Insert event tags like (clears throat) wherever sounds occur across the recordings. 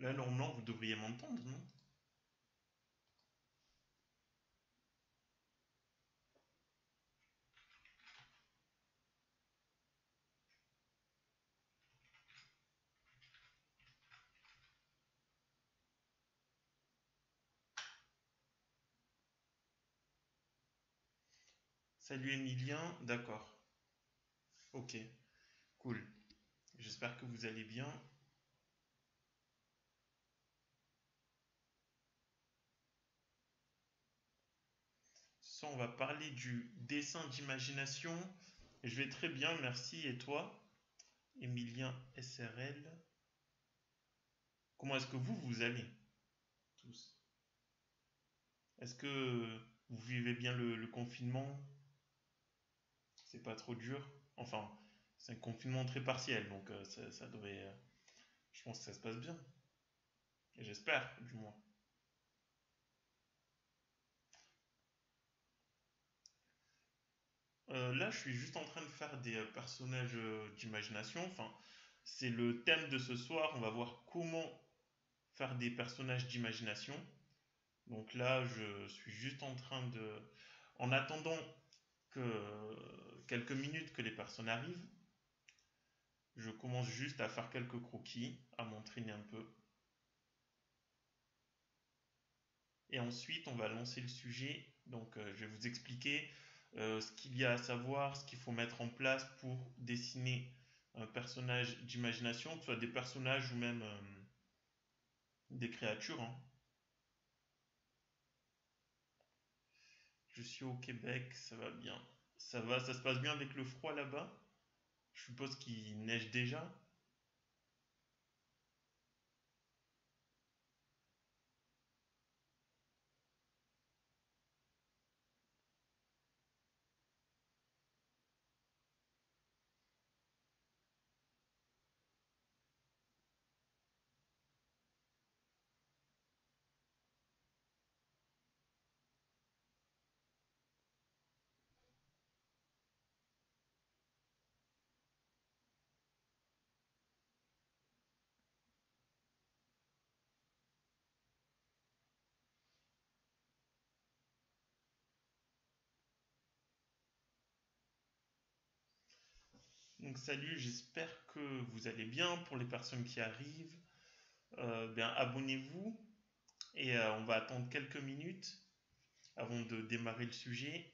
Là, normalement, vous devriez m'entendre, non? Salut Emilien, d'accord. Ok, cool. J'espère que vous allez bien. On va parler du dessin d'imagination. Je vais très bien, merci. Et toi, Emilien SRL? Comment est-ce que vous, vous allez? Tous? Est-ce que vous vivez bien le, le confinement? C'est pas trop dur? Enfin, c'est un confinement très partiel, donc euh, ça, ça devrait... euh, je pense que ça se passe bien. J'espère, du moins. Euh, là, je suis juste en train de faire des euh, personnages euh, d'imagination. Enfin, c'est le thème de ce soir. On va voir comment faire des personnages d'imagination. Donc là, je suis juste en train de... En attendant que quelques minutes que les personnes arrivent, je commence juste à faire quelques croquis, à m'entraîner un peu. Et ensuite, on va lancer le sujet. Donc, je vais vous expliquer euh, ce qu'il y a à savoir, ce qu'il faut mettre en place pour dessiner un personnage d'imagination, que ce soit des personnages ou même euh, des créatures. hein. Je suis au Québec, ça va bien. Ça va, ça se passe bien avec le froid là-bas? Je suppose qu'il neige déjà. Donc salut, j'espère que vous allez bien. Pour les personnes qui arrivent, euh, bien abonnez-vous et euh, on va attendre quelques minutes avant de démarrer le sujet.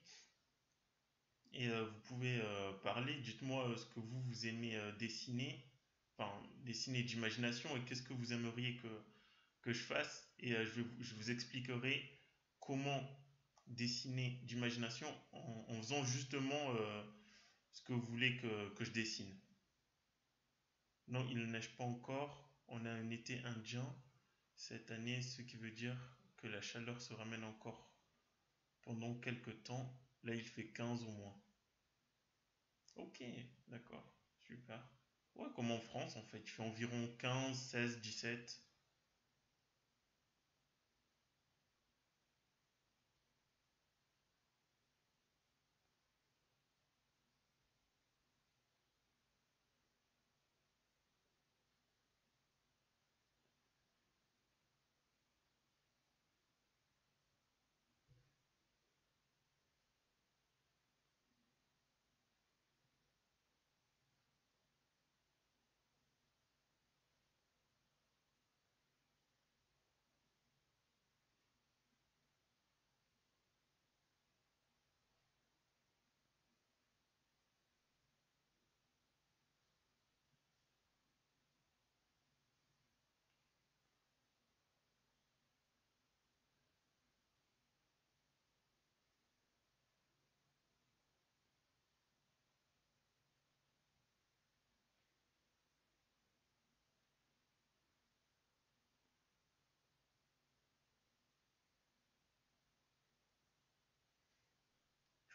Et euh, vous pouvez parler, dites-moi ce que vous, vous aimez dessiner, enfin dessiner d'imagination et qu'est-ce que vous aimeriez que, je fasse. Et je, vous- expliquerai comment dessiner d'imagination en, faisant justement ce que vous voulez que, que je dessine. Non, il ne neige pas encore. On a un été indien cette année, ce qui veut dire que la chaleur se ramène encore pendant quelques temps. Là, il fait 15 au moins. Ok, d'accord, super. Ouais, comme en France en fait, il fait environ 15, 16, 17.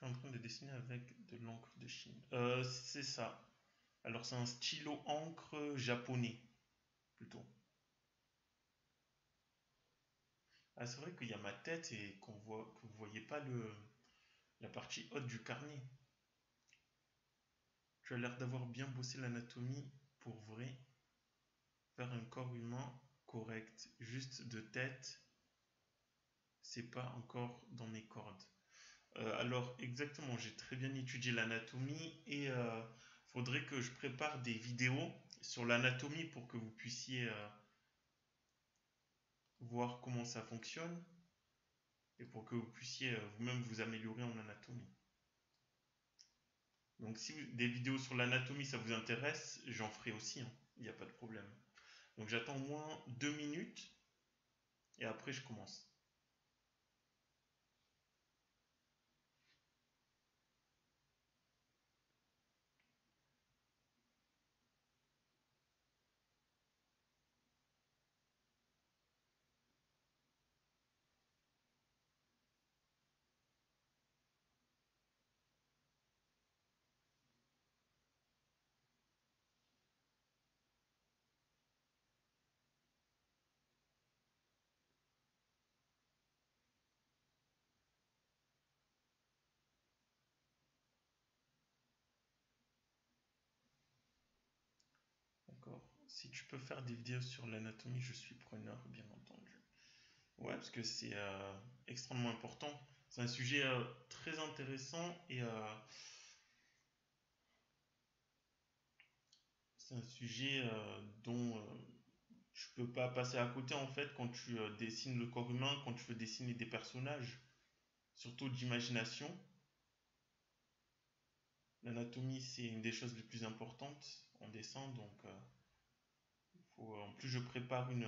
Suis en train de dessiner avec de l'encre de Chine. Euh, c'est ça. Alors c'est un stylo encre japonais, plutôt. Ah, c'est vrai qu'il y a ma tête et qu'on voit, que vous voyez pas le, la partie haute du carnet. Tu as l'air d'avoir bien bossé l'anatomie pour vrai. Faire un corps humain correct, juste de tête, c'est pas encore dans mes cordes. Euh, alors exactement, j'ai très bien étudié l'anatomie et euh, faudrait que je prépare des vidéos sur l'anatomie pour que vous puissiez euh, voir comment ça fonctionne et pour que vous puissiez vous-même vous améliorer en anatomie. Donc si des vidéos sur l'anatomie ça vous intéresse, j'en ferai aussi, hein. il n'y a pas de problème. Donc j'attends au moins deux minutes et après je commence. D'accord. Si tu peux faire des vidéos sur l'anatomie, je suis preneur, bien entendu. Ouais, parce que c'est euh, extrêmement important. C'est un sujet euh, très intéressant et euh, c'est un sujet dont tu peux pas passer à côté en fait quand tu dessines le corps humain, quand tu veux dessiner des personnages, surtout d'imagination. L'anatomie, c'est une des choses les plus importantes en dessin, donc en plus, je prépare une,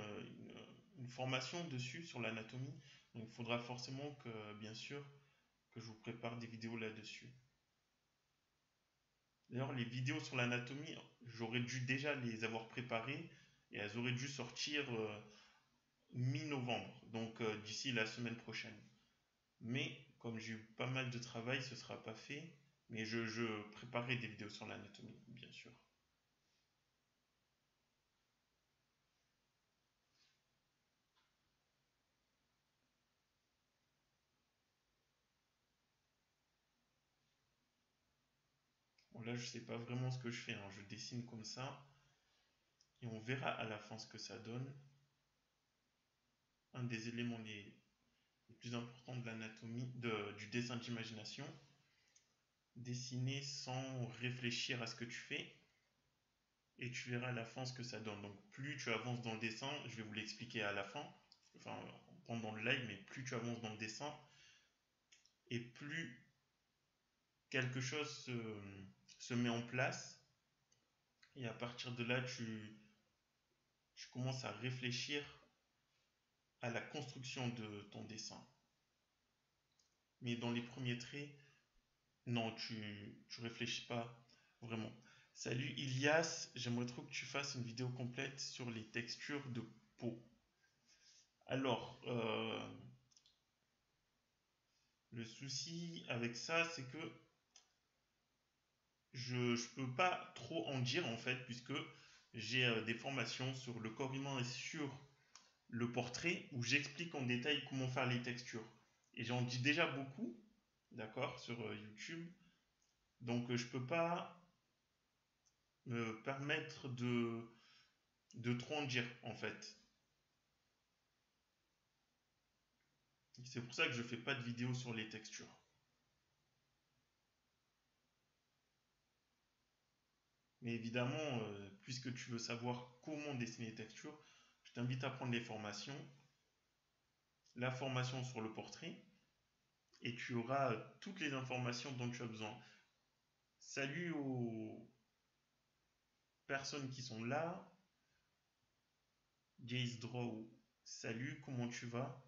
formation dessus sur l'anatomie. Donc, il faudra forcément que, bien sûr, que je vous prépare des vidéos là-dessus. D'ailleurs, les vidéos sur l'anatomie, j'aurais dû déjà les avoir préparées et elles auraient dû sortir euh, mi-novembre, donc euh, d'ici la semaine prochaine. Mais comme j'ai eu pas mal de travail, ce ne sera pas fait. Mais je préparerai des vidéos sur l'anatomie, bien sûr. Je sais pas vraiment ce que je fais. Hein. Je dessine comme ça. Et on verra à la fin ce que ça donne. Un des éléments les, plus importants de l'anatomie, du dessin d'imagination. Dessiner sans réfléchir à ce que tu fais. Et tu verras à la fin ce que ça donne. Donc plus tu avances dans le dessin, je vais vous l'expliquer à la fin, enfin pendant le live, mais plus tu avances dans le dessin, et plus quelque chose se, se met en place. Et à partir de là, tu, tu commences à réfléchir à la construction de ton dessin. Mais dans les premiers traits, non, tu ne réfléchis pas vraiment. Salut Ilias, j'aimerais trop que tu fasses une vidéo complète sur les textures de peau. Alors, euh, le souci avec ça, c'est que je ne peux pas trop en dire en fait, puisque j'ai euh, des formations sur le corps humain et sur le portrait où j'explique en détail comment faire les textures. Et j'en dis déjà beaucoup, d'accord, sur euh, YouTube. Donc euh, je ne peux pas me permettre de, de trop en dire en fait. C'est pour ça que je ne fais pas de vidéo sur les textures. Mais évidemment, euh, puisque tu veux savoir comment dessiner les textures, je t'invite à prendre les formations, la formation sur le portrait, et tu auras toutes les informations dont tu as besoin. Salut aux personnes qui sont là. Jace Draw, salut, comment tu vas?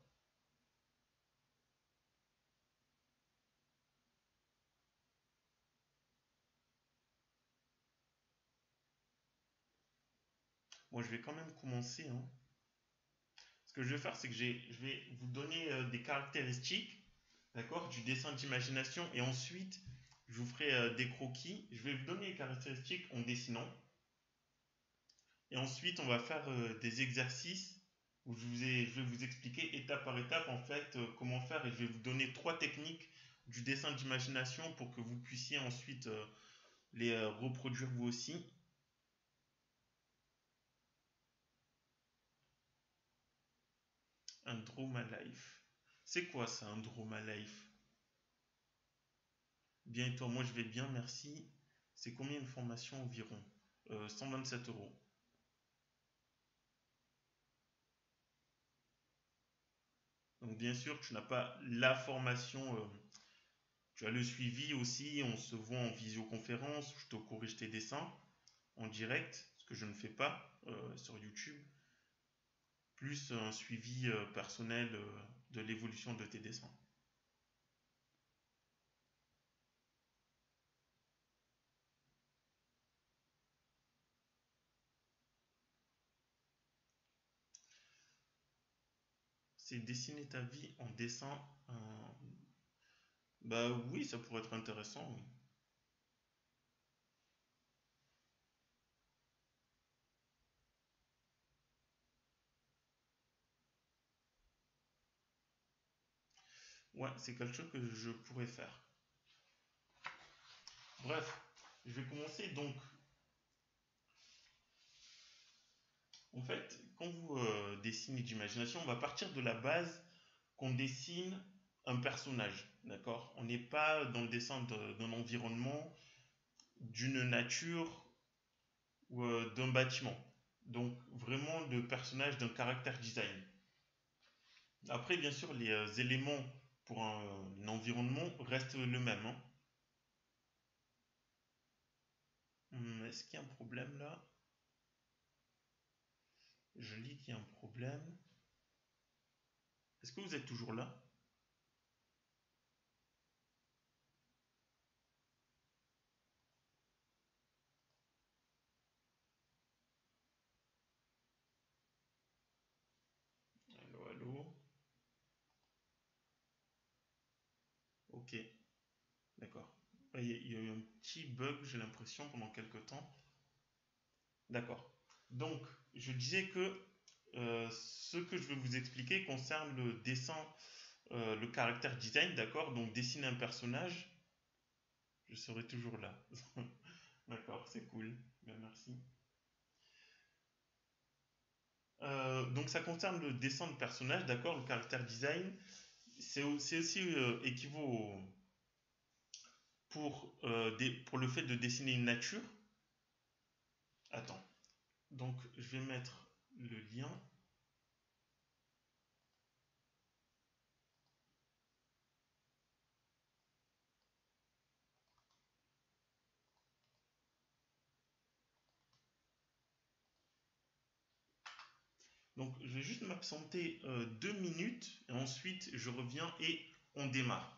Moi, je vais quand même commencer. Hein. Ce que je vais faire, c'est que je vais vous donner euh, des caractéristiques, d'accord, du dessin d'imagination, et ensuite, je vous ferai euh, des croquis. Je vais vous donner les caractéristiques en dessinant. Et ensuite, on va faire euh, des exercices où je, vais vous expliquer étape par étape, en fait, comment faire, et je vais vous donner trois techniques du dessin d'imagination pour que vous puissiez ensuite les reproduire vous aussi. Un Draw My Life. C'est quoi ça, un Draw My Life? Bien et toi, moi je vais bien, merci. C'est combien une formation environ? Euh, 127 euros. Donc bien sûr, tu n'as pas la formation, euh, tu as le suivi aussi, on se voit en visioconférence, je te corrige tes dessins en direct, ce que je ne fais pas euh, sur YouTube, plus un suivi euh, personnel euh, de l'évolution de tes dessins. C'est dessiner ta vie en dessin. euh, Bah oui, ça pourrait être intéressant. oui. Ouais, c'est quelque chose que je pourrais faire. Bref, je vais commencer donc. En fait, quand vous euh, dessinez d'imagination, on va partir de la base qu'on dessine un personnage, d'accord? On n'est pas dans le dessin de- d'un environnement, d'une nature ou euh, d'un bâtiment. Donc vraiment le personnage d'un caractère design. Après, bien sûr, les euh, éléments pour un, environnement restent le même. hein. Hum, Est-ce qu'il y a un problème là? Je lis qu'il y a un problème. Est-ce que vous êtes toujours là Allô, allô Ok, d'accord. Ouais, Il y, a eu un petit bug, j'ai l'impression, pendant quelques temps. D'accord. Donc, je disais que euh, ce que je vais vous expliquer concerne le dessin, euh, le caractère design, d'accord? Donc, dessiner un personnage, je serai toujours là. (laughs) D'accord, c'est cool. Bien, merci. Euh, donc, ça concerne le dessin de personnage, d'accord? Le caractère design, c'est au- c'est aussi euh, équivaut au- pour, euh, pour le fait de dessiner une nature. Attends. Donc, je vais mettre le lien. Donc, je vais juste m'absenter euh, deux minutes et ensuite je reviens et on démarre.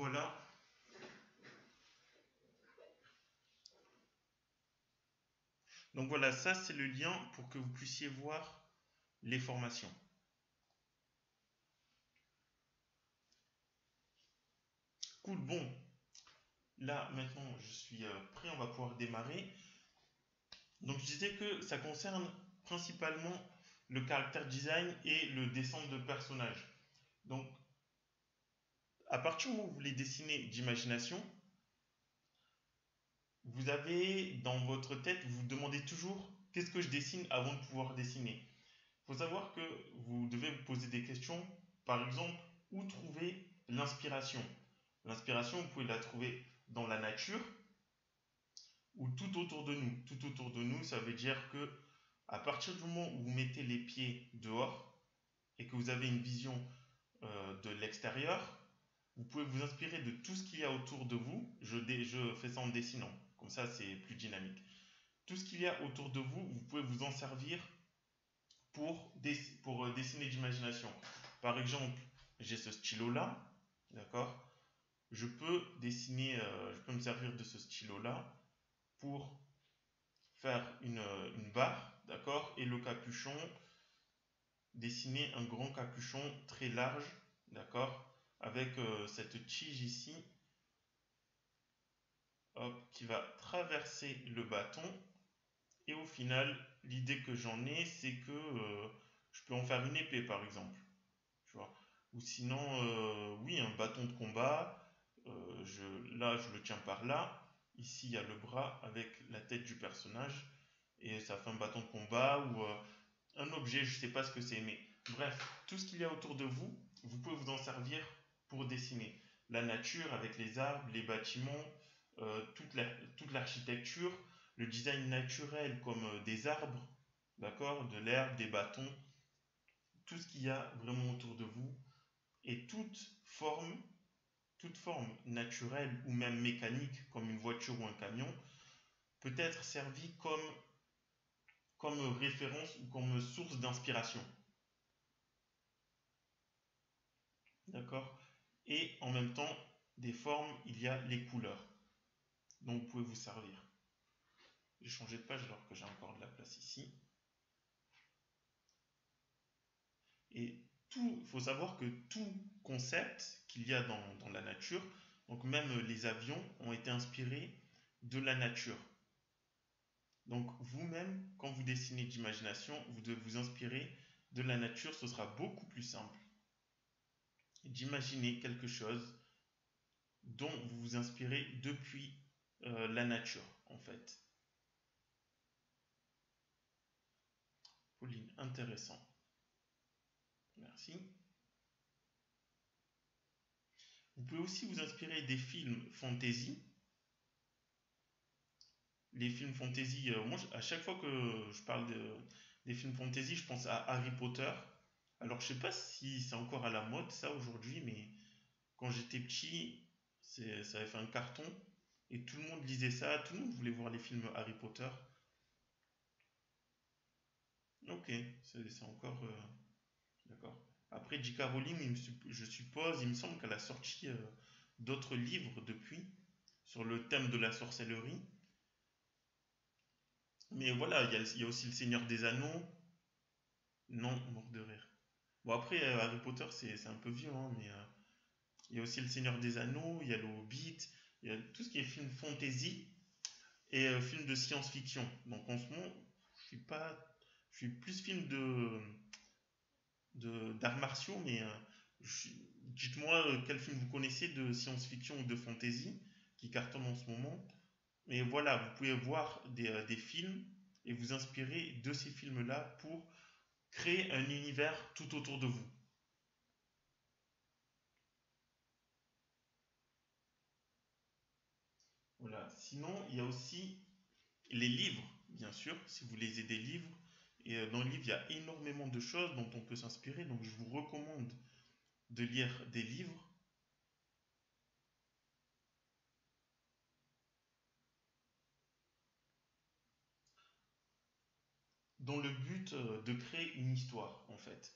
Me revoilà. Donc voilà, ça c'est le lien pour que vous puissiez voir les formations. Cool, bon. Là, maintenant, je suis euh, prêt, on va pouvoir démarrer. Donc, je disais que ça concerne principalement le caractère design et le dessin de personnages. Donc, à partir du moment où vous voulez dessiner d'imagination, vous avez dans votre tête, vous vous demandez toujours qu'est-ce que je dessine avant de pouvoir dessiner? Il faut savoir que vous devez vous poser des questions. Par exemple, où trouver l'inspiration? L'inspiration, vous pouvez la trouver dans la nature ou tout autour de nous. Tout autour de nous, ça veut dire que à partir du moment où vous mettez les pieds dehors et que vous avez une vision euh, de l'extérieur, vous pouvez vous inspirer de tout ce qu'il y a autour de vous. Je, fais ça en dessinant, comme ça c'est plus dynamique. Tout ce qu'il y a autour de vous, vous pouvez vous en servir pour, pour euh, dessiner d'imagination. Par exemple, j'ai ce stylo-là, d'accord? Je peux dessiner, euh, je peux me servir de ce stylo-là pour faire une, une barre, d'accord? Et le capuchon, dessiner un grand capuchon très large, d'accord? Avec euh, cette tige ici, hop, qui va traverser le bâton. Et au final, l'idée que j'en ai, c'est que euh, je peux en faire une épée, par exemple. Tu vois Ou sinon, euh, oui, un bâton de combat. je, là, je le tiens par là. Ici, il y a le bras avec la tête du personnage. Et ça fait un bâton de combat ou un objet, je ne sais pas ce que c'est, mais bref, tout ce qu'il y a autour de vous, vous pouvez vous en servir pour dessiner. La nature avec les arbres, les bâtiments, euh, toute l'architecture, le design naturel comme euh, des arbres, d'accord, de l'herbe, des bâtons, tout ce qu'il y a vraiment autour de vous et toute forme, toute forme naturelle ou même mécanique comme une voiture ou un camion peut être servi comme comme référence ou comme source d'inspiration. D'accord? Et en même temps, des formes, il y a les couleurs dont vous pouvez vous servir. J'ai changé de page alors que j'ai encore de la place ici. Et il faut savoir que tout concept qu'il y a dans, dans la nature, donc même les avions, ont été inspirés de la nature. Donc vous-même, quand vous dessinez d'imagination, vous devez vous inspirer de la nature, ce sera beaucoup plus simple d'imaginer quelque chose dont vous vous inspirez depuis euh, la nature, en fait. Pauline, intéressant. Merci. Vous pouvez aussi vous inspirer des films fantasy les films fantasy, euh, moi, à chaque fois que je parle des films fantasy, je pense à Harry Potter. Alors, je sais pas si c'est encore à la mode, ça, aujourd'hui, mais quand j'étais petit, ça avait fait un carton et tout le monde lisait ça, tout le monde voulait voir les films Harry Potter. Ok, c'est encore. Euh, d'accord. Après, J.K. Rowling, je suppose, il me semble qu'elle a sorti euh, d'autres livres depuis sur le thème de la sorcellerie. Mais voilà, il y, a, aussi le Seigneur des Anneaux. Non, mort de rire. Bon, après, euh, Harry Potter, c'est un peu vieux, hein, mais euh, il y a aussi le Seigneur des Anneaux, il y a le Hobbit, il y a tout ce qui est film fantasy et euh, film de science-fiction. Donc en ce moment, je suis pas. Je suis plus film de d'arts martiaux, mais dites-moi quel film vous connaissez de science-fiction ou de fantasy qui cartonne en ce moment. Et voilà, vous pouvez voir euh, des, films et vous inspirer de ces films-là pour créer un univers tout autour de vous. Voilà. Sinon, il y a aussi les livres, bien sûr, si vous lisez des livres. Et euh, dans le livre, il y a énormément de choses dont on peut s'inspirer. Donc, je vous recommande de lire des livres dans le but euh, de créer une histoire, en fait.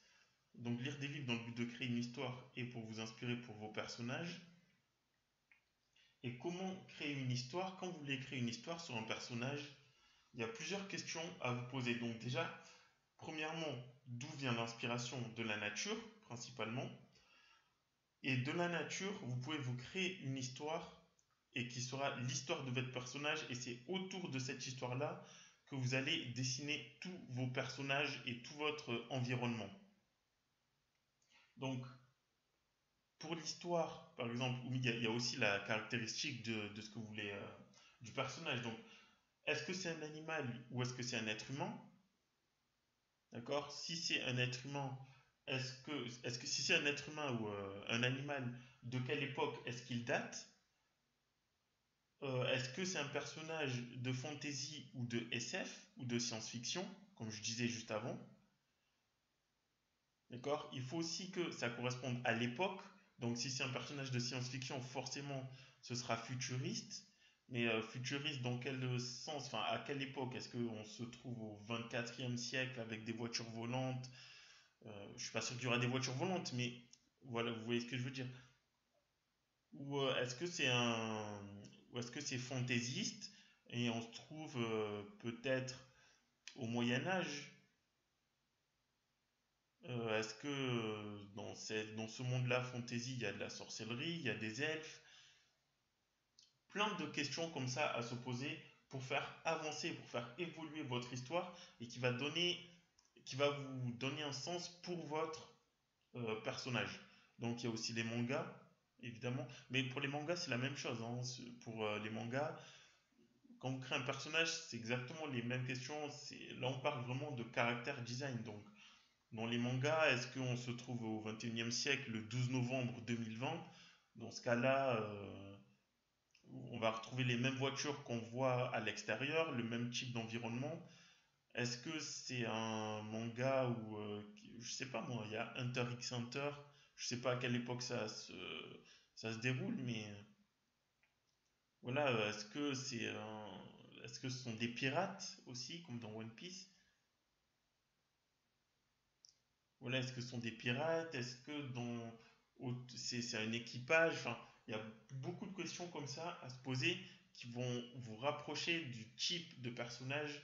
Donc lire des livres dans le but de créer une histoire et pour vous inspirer pour vos personnages. Et comment créer une histoire? Quand vous voulez créer une histoire sur un personnage, il y a plusieurs questions à vous poser. Donc déjà, premièrement, d'où vient l'inspiration de la nature, principalement? Et de la nature, vous pouvez vous créer une histoire et qui sera l'histoire de votre personnage. Et c'est autour de cette histoire-là que vous allez dessiner tous vos personnages et tout votre environnement. Donc, pour l'histoire, par exemple, il y, a, aussi la caractéristique de, ce que vous voulez, euh, du personnage. Donc, est-ce que c'est un animal ou est-ce que c'est un être humain? D'accord? Si c'est un être humain, est-ce que, si c'est un être humain ou euh, un animal, de quelle époque est-ce qu'il date? Euh, Est-ce que c'est un personnage de fantasy ou de SF ou de science-fiction, comme je disais juste avant? D'accord? Il faut aussi que ça corresponde à l'époque. Donc si c'est un personnage de science-fiction, forcément, ce sera futuriste. Mais euh, futuriste dans quel sens? Enfin, à quelle époque? Est-ce qu'on se trouve au 24e siècle avec des voitures volantes? Euh, Je suis pas sûr qu'il y aura des voitures volantes, mais voilà, vous voyez ce que je veux dire. Ou euh, est-ce que c'est un, ou est-ce que c'est fantaisiste et on se trouve euh, peut-être au Moyen Âge? Est-ce que dans, dans ce monde-là, fantasy, il y a de la sorcellerie, il y a des elfes? Plein de questions comme ça à se poser pour faire avancer, pour faire évoluer votre histoire et qui va donner, qui va vous donner un sens pour votre euh, personnage. Donc il y a aussi les mangas, évidemment. Mais pour les mangas, c'est la même chose. Hein. Pour euh, les mangas, quand vous créez un personnage, c'est exactement les mêmes questions. Là, on parle vraiment de caractère design. Donc, dans les mangas, est-ce qu'on se trouve au 21e siècle, le 12 novembre 2020 Dans ce cas-là, euh, on va retrouver les mêmes voitures qu'on voit à l'extérieur, le même type d'environnement. Est-ce que c'est un manga où, euh, je sais pas moi, il y a Hunter x Hunter, je sais pas à quelle époque ça se, ça se déroule, mais voilà, est-ce que c'est est-ce que ce sont des pirates aussi, comme dans One Piece? Voilà, est-ce que ce sont des pirates? Est-ce que dans c'est un équipage? Enfin, il y a beaucoup de questions comme ça à se poser qui vont vous rapprocher du type de personnage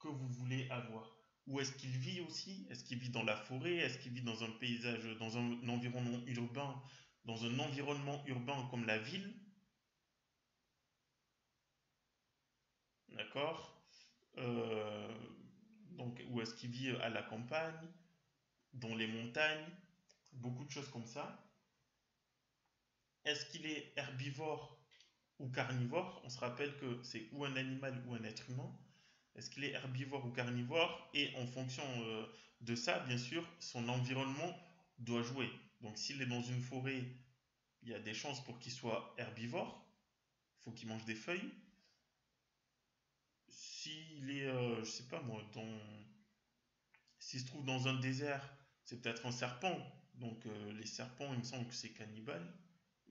que vous voulez avoir. Où est-ce qu'il vit aussi? Est-ce qu'il vit dans la forêt? Est-ce qu'il vit dans un paysage, dans un environnement urbain, dans un environnement urbain comme la ville D'accord euh, Donc, où est-ce qu'il vit à la campagne Dans les montagnes Beaucoup de choses comme ça. Est-ce qu'il est herbivore ou carnivore? On se rappelle que c'est ou un animal ou un être humain. Est-ce qu'il est herbivore ou carnivore? Et en fonction euh, de ça, bien sûr, son environnement doit jouer. Donc s'il est dans une forêt, il y a des chances pour qu'il soit herbivore. Il faut qu'il mange des feuilles. S'il est, euh, je sais pas moi, dans... s'il se trouve dans un désert, c'est peut-être un serpent. Donc euh, les serpents, il me semble que c'est cannibale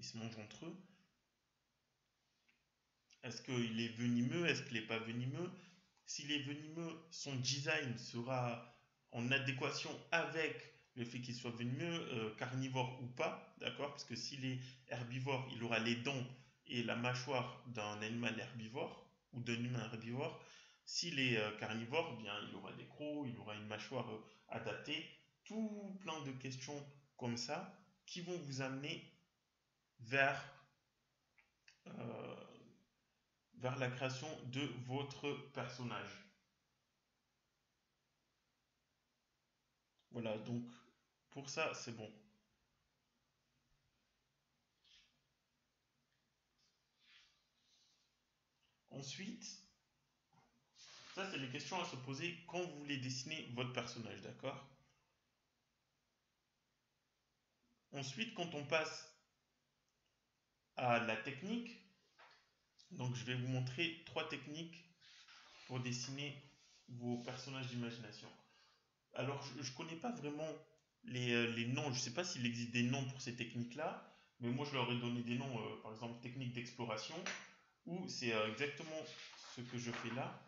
ils se mangent entre eux. Est-ce qu'il est venimeux? Est-ce qu'il n'est pas venimeux? S'il est venimeux, son design sera en adéquation avec le fait qu'il soit venimeux, euh, carnivore ou pas, d'accord? Parce que s'il est herbivore, il aura les dents et la mâchoire d'un animal herbivore ou d'un humain herbivore. S'il est euh, carnivore, bien, il aura des crocs, il aura une mâchoire euh, adaptée. Tout plein de questions comme ça qui vont vous amener vers, vers la création de votre personnage. Voilà, donc pour ça, c'est bon. Ensuite, ça c'est les questions à se poser quand vous voulez dessiner votre personnage, d'accord? Ensuite, quand on passe à la technique. Donc je vais vous montrer trois techniques pour dessiner vos personnages d'imagination. Alors je ne connais pas vraiment les, euh, les noms, je ne sais pas s'il existe des noms pour ces techniques-là, mais moi je leur ai donné des noms, euh, par exemple technique d'exploration, où c'est euh, exactement ce que je fais là.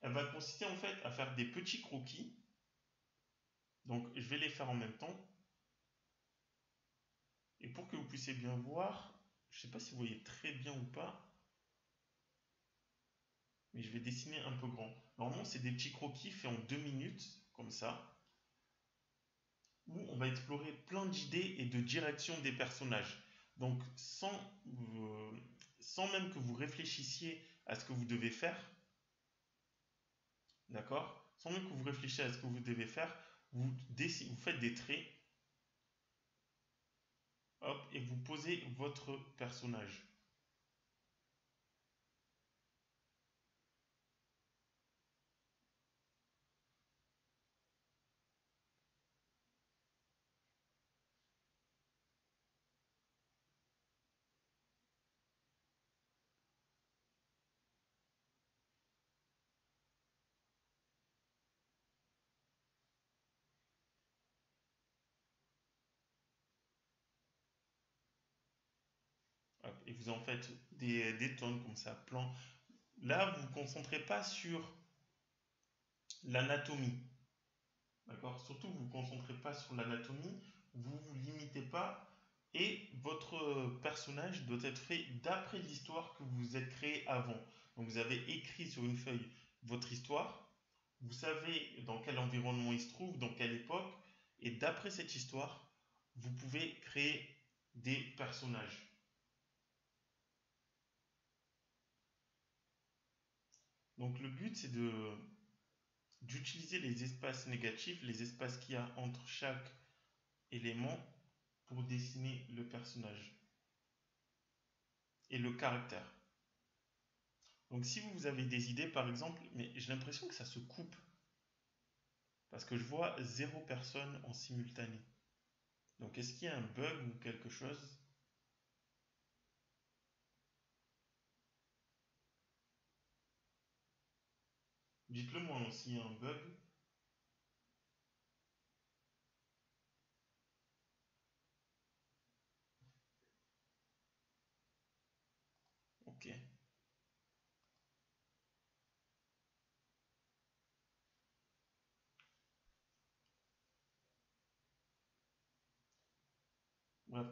Elle va consister en fait à faire des petits croquis. Donc je vais les faire en même temps. Et pour que vous puissiez bien voir, je sais pas si vous voyez très bien ou pas. Mais je vais dessiner un peu grand. Normalement, c'est des petits croquis faits en deux minutes, comme ça. Où on va explorer plein d'idées et de directions des personnages. Donc sans, euh, sans même que vous réfléchissiez à ce que vous devez faire, d'accord? Sans même que vous réfléchissiez à ce que vous devez faire, vous, vous faites des traits, et vous posez votre personnage. Et vous en faites des, tonnes comme ça, plan. Là, vous ne vous concentrez pas sur l'anatomie. D'accord? Surtout, vous ne vous concentrez pas sur l'anatomie, vous ne vous limitez pas et votre personnage doit être fait d'après l'histoire que vous êtes créé avant. Donc vous avez écrit sur une feuille votre histoire, vous savez dans quel environnement il se trouve, dans quelle époque, et d'après cette histoire, vous pouvez créer des personnages. Donc le but, c'est d'utiliser les espaces négatifs, les espaces qu'il y a entre chaque élément pour dessiner le personnage et le caractère. Donc si vous avez des idées, par exemple, mais j'ai l'impression que ça se coupe. Parce que je vois zéro personne en simultané. Donc est-ce qu'il y a un bug ou quelque chose? Dites-le moi s'il y a un bug. Ok.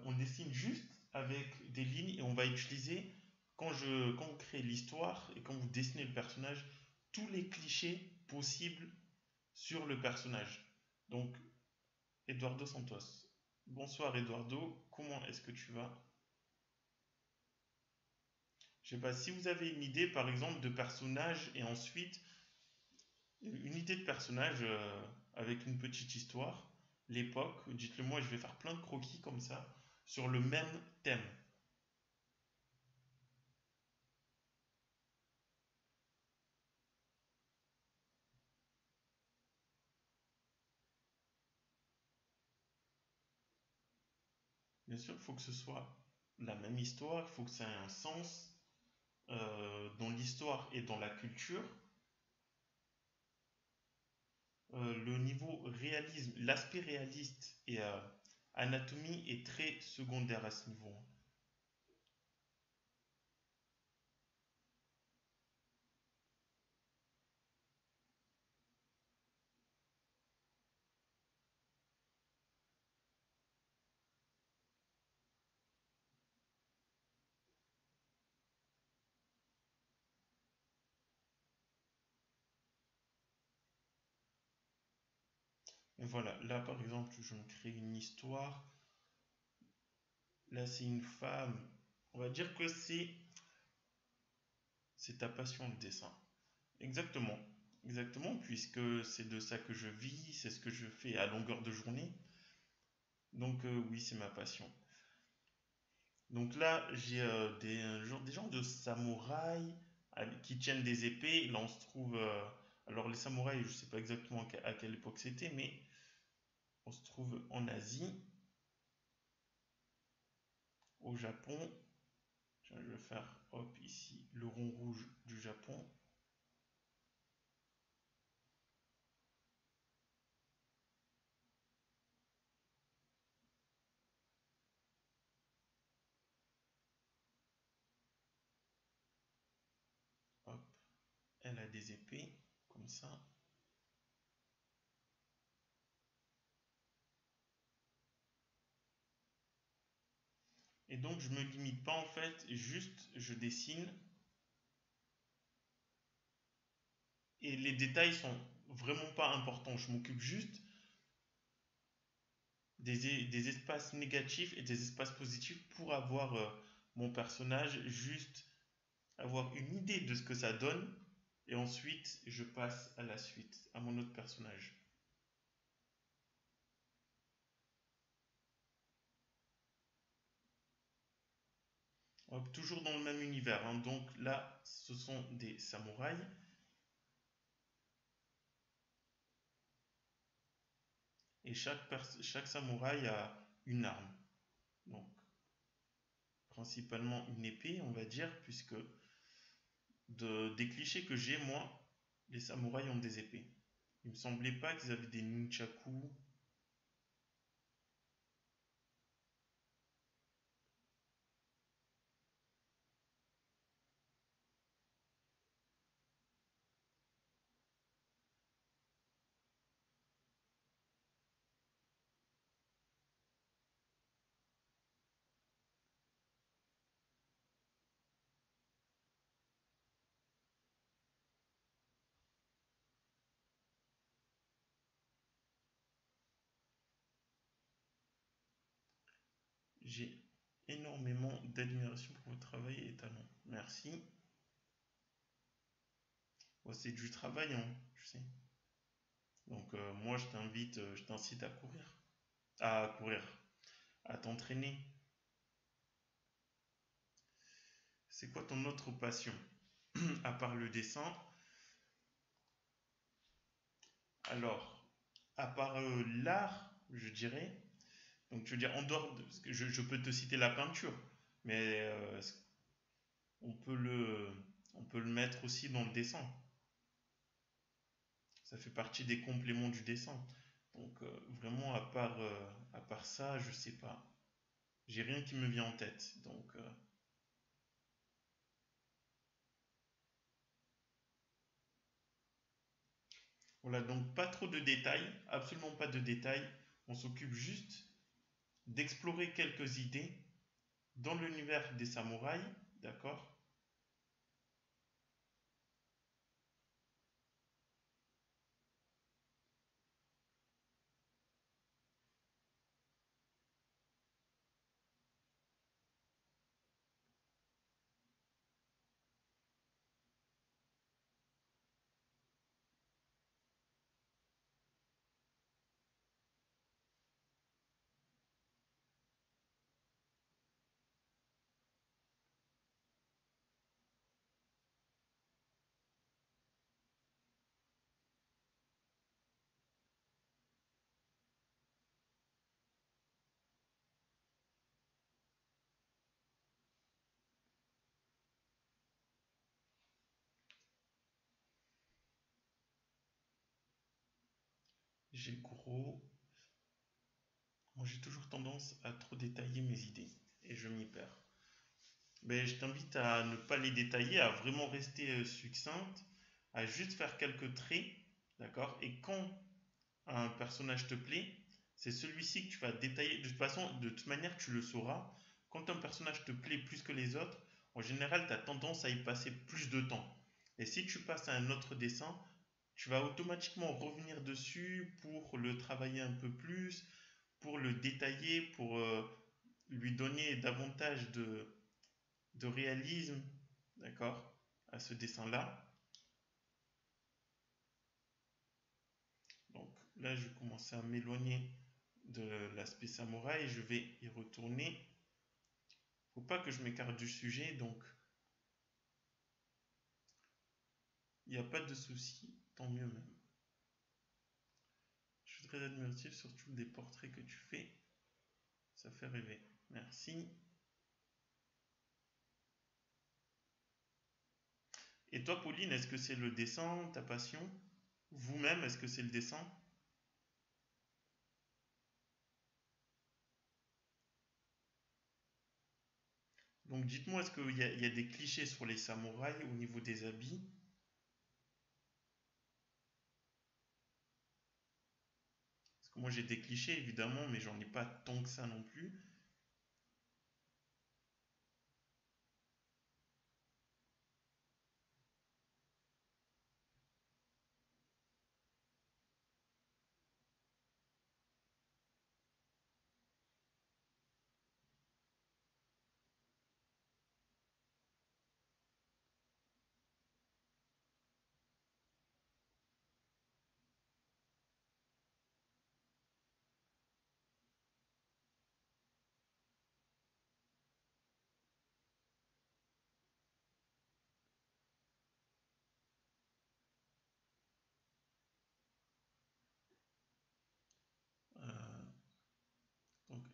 On dessine juste avec des lignes et on va utiliser, quand, je, quand vous créez l'histoire et quand vous dessinez le personnage, les clichés possibles sur le personnage. Donc, Eduardo Santos. Bonsoir Eduardo, comment est-ce que tu vas? Je sais pas, si vous avez une idée par exemple de personnage et ensuite une idée de personnage euh, avec une petite histoire, l'époque, dites-le moi, je vais faire plein de croquis comme ça sur le même thème. Bien sûr, il faut que ce soit la même histoire, il faut que ça ait un sens euh, dans l'histoire et dans la culture. Euh, le niveau réalisme, l'aspect réaliste et euh, anatomie est très secondaire à ce niveau. Voilà, là par exemple, je me crée une histoire. Là, c'est une femme. On va dire que c'est c'est ta passion le dessin. Exactement. Exactement, puisque c'est de ça que je vis, c'est ce que je fais à longueur de journée. Donc euh, oui, c'est ma passion. Donc là, j'ai euh, des, des gens de samouraïs qui tiennent des épées. Là, on se trouve... Euh, alors les samouraïs, je ne sais pas exactement à quelle époque c'était, mais on se trouve en Asie, au Japon. je vais faire hop ici le rond rouge du Japon. Hop, elle a des épées ça. Et donc, je me limite pas en fait, juste je dessine. Et les détails sont vraiment pas importants. Je m'occupe juste des, des espaces négatifs et des espaces positifs pour avoir euh, mon personnage, juste avoir une idée de ce que ça donne, et ensuite je passe à la suite, à mon autre personnage. Toujours dans le même univers, hein. donc là ce sont des samouraïs. Et chaque, chaque samouraï a une arme. Donc, principalement une épée, on va dire, puisque de, des clichés que j'ai, moi, les samouraïs ont des épées. Il me semblait pas qu'ils avaient des nunchaku. J'ai énormément d'admiration pour votre travail et talent. Merci. c'est du travail, hein, je sais. Donc euh, moi, je t'invite, euh, je t'incite à courir. À courir. À t'entraîner. C'est quoi ton autre passion? (clears throat) À part le dessin. Alors, à part euh, l'art, je dirais, donc, tu veux dire, en dehors de, je, peux te citer la peinture, mais euh, on, peut le, mettre aussi dans le dessin. Ça fait partie des compléments du dessin. Donc, euh, vraiment, à part, euh, à part ça, je sais pas. J'ai rien qui me vient en tête. Donc, voilà, donc pas trop de détails, absolument pas de détails. On s'occupe juste d'explorer quelques idées dans l'univers des samouraïs, d'accord? J'ai gros. J'ai toujours tendance à trop détailler mes idées et je m'y perds. Mais je t'invite à ne pas les détailler, à vraiment rester euh, succincte, à juste faire quelques traits, d'accord? Et quand un personnage te plaît, c'est celui-ci que tu vas détailler. De toute façon, de toute manière, tu le sauras. Quand un personnage te plaît plus que les autres, en général, tu as tendance à y passer plus de temps. Et si tu passes à un autre dessin, tu vas automatiquement revenir dessus pour le travailler un peu plus, pour le détailler, pour euh, lui donner davantage de, réalisme, d'accord, à ce dessin-là. Donc là, je vais commencer à m'éloigner de l'aspect samouraï, je vais y retourner. Faut pas que je m'écarte du sujet, donc il n'y a pas de souci tant mieux même. Je suis très admiratif, surtout des portraits que tu fais. Ça fait rêver. Merci. Et toi, Pauline, est-ce que c'est le dessin, ta passion? Vous-même, est-ce que c'est le dessin? Donc dites-moi, est-ce qu'il y, y, a des clichés sur les samouraïs au niveau des habits? Moi, j'ai des clichés, évidemment, mais j'en ai pas tant que ça non plus.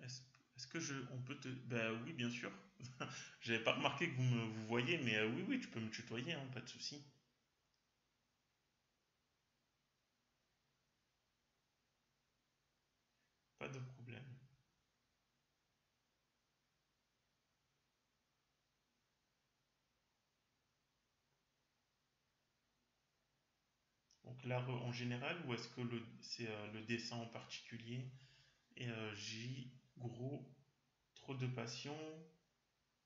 Est-ce que je, on peut te... Ben oui, bien sûr. (laughs) J'avais pas remarqué que vous me vous voyez, mais euh, oui, oui, tu peux me tutoyer, hein, pas de souci. Pas de problème. Donc l'art en général, ou est-ce que c'est euh, le dessin en particulier? Et euh, J, gros, trop de passion.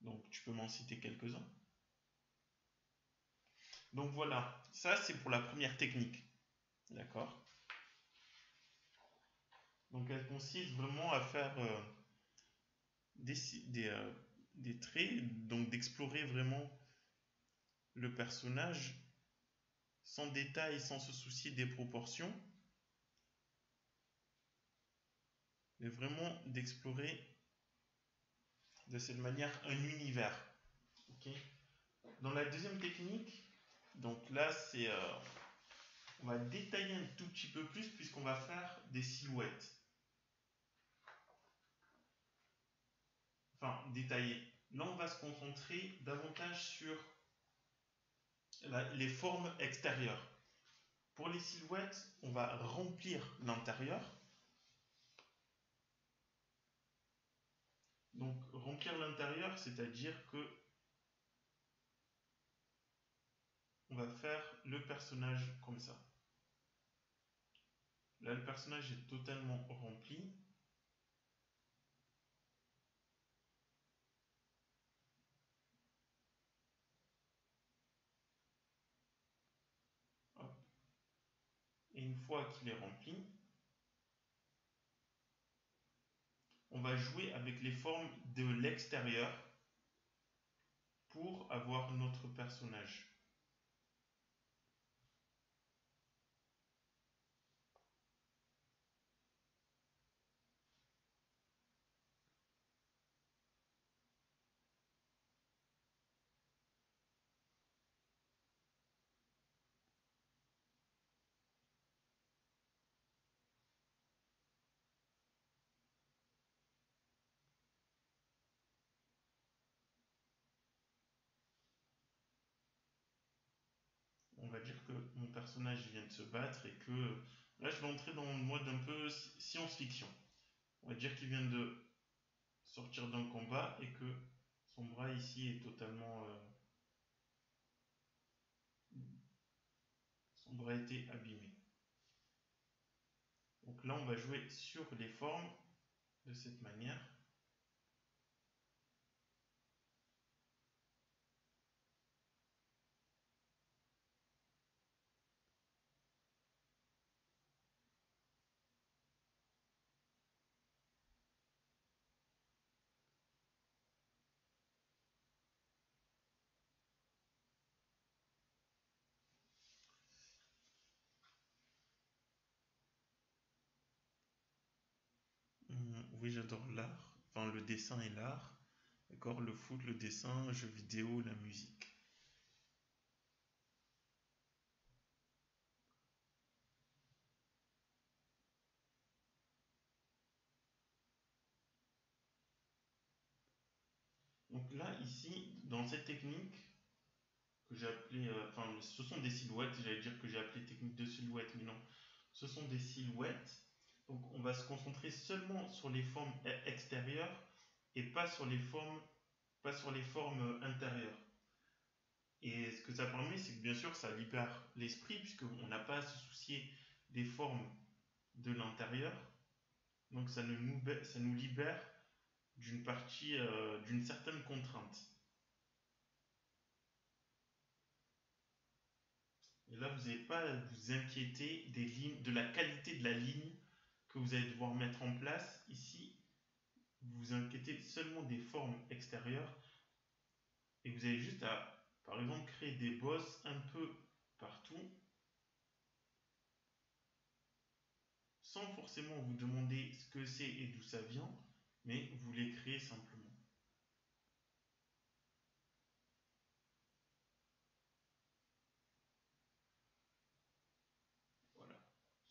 Donc tu peux m'en citer quelques-uns. Donc voilà, ça c'est pour la première technique. D'accord? Donc elle consiste vraiment à faire euh, euh, des traits, donc d'explorer vraiment le personnage sans détail, sans se soucier des proportions, mais vraiment d'explorer de cette manière un univers. Dans la deuxième technique, donc là c'est, euh, on va détailler un tout petit peu plus puisqu'on va faire des silhouettes. Enfin, détailler. Là, on va se concentrer davantage sur les formes extérieures. Pour les silhouettes, on va remplir l'intérieur. Donc, remplir l'intérieur, c'est-à-dire que on va faire le personnage comme ça. Là, le personnage est totalement rempli. Et une fois qu'il est rempli, on va jouer avec les formes de l'extérieur pour avoir notre personnage. On va dire que mon personnage vient de se battre et que là je vais entrer dans le mode un peu science-fiction. On va dire qu'il vient de sortir d'un combat et que son bras ici est totalement... euh, son bras été abîmé. Donc là on va jouer sur les formes de cette manière. Hum, oui j'adore l'art, enfin le dessin et l'art. D'accord, le foot, le dessin, jeux vidéo, la musique. Donc là ici, dans cette technique, que j'ai appelé, euh, enfin, ce sont des silhouettes, j'allais dire que j'ai appelé technique de silhouette, mais non, ce sont des silhouettes. Donc on va se concentrer seulement sur les formes extérieures et pas sur les formes, intérieures. Et ce que ça permet, c'est que bien sûr, ça libère l'esprit, puisqu'on n'a pas à se soucier des formes de l'intérieur. Donc ça, nous, libère d'une partie, euh, d'une certaine contrainte. Et là, vous n'avez pas à vous inquiéter de la qualité de la ligne que vous allez devoir mettre en place. Ici, vous vous inquiétez seulement des formes extérieures et vous avez juste à, par exemple, créer des bosses un peu partout sans forcément vous demander ce que c'est et d'où ça vient, mais vous les créez simplement. Voilà.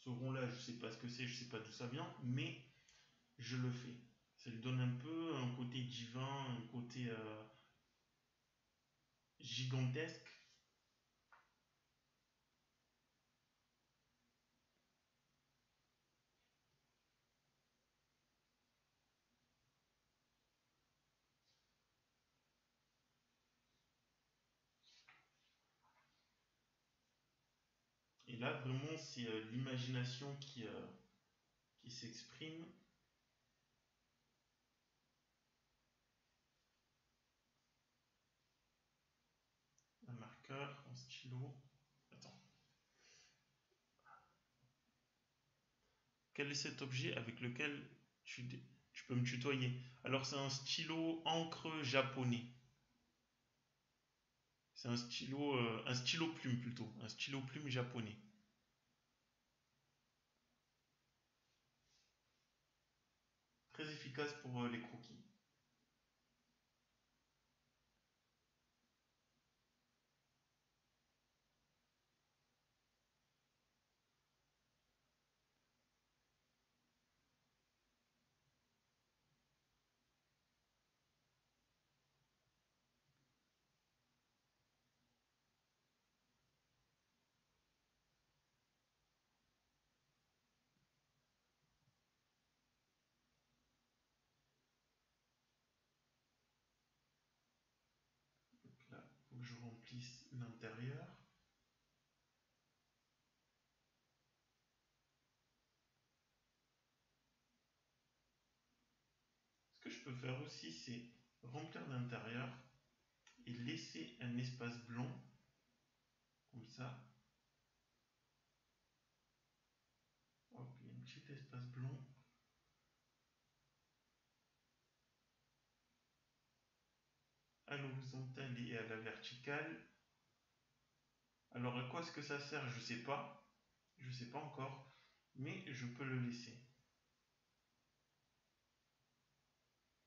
Ce rond-là, je sais pas ce que c'est, je sais pas d'où ça vient, mais je le fais. Ça lui donne un peu un côté divin, un côté euh, gigantesque. Là, vraiment, c'est euh, l'imagination qui, euh, qui s'exprime. Un marqueur, un stylo. Attends. Quel est cet objet avec lequel tu, tu peux me tutoyer? Alors, c'est un stylo encre japonais. C'est un stylo, euh, un stylo plume plutôt, un stylo plume japonais. Très efficace pour euh, les croquis. Donc là, il l'intérieur. Ce que je peux faire aussi, c'est remplir l'intérieur et laisser un espace blanc, comme ça. Il y a un petit espace blanc. À l'horizontale et à la verticale. Alors à quoi est-ce que ça sert? Je sais pas. Je sais pas encore. Mais je peux le laisser.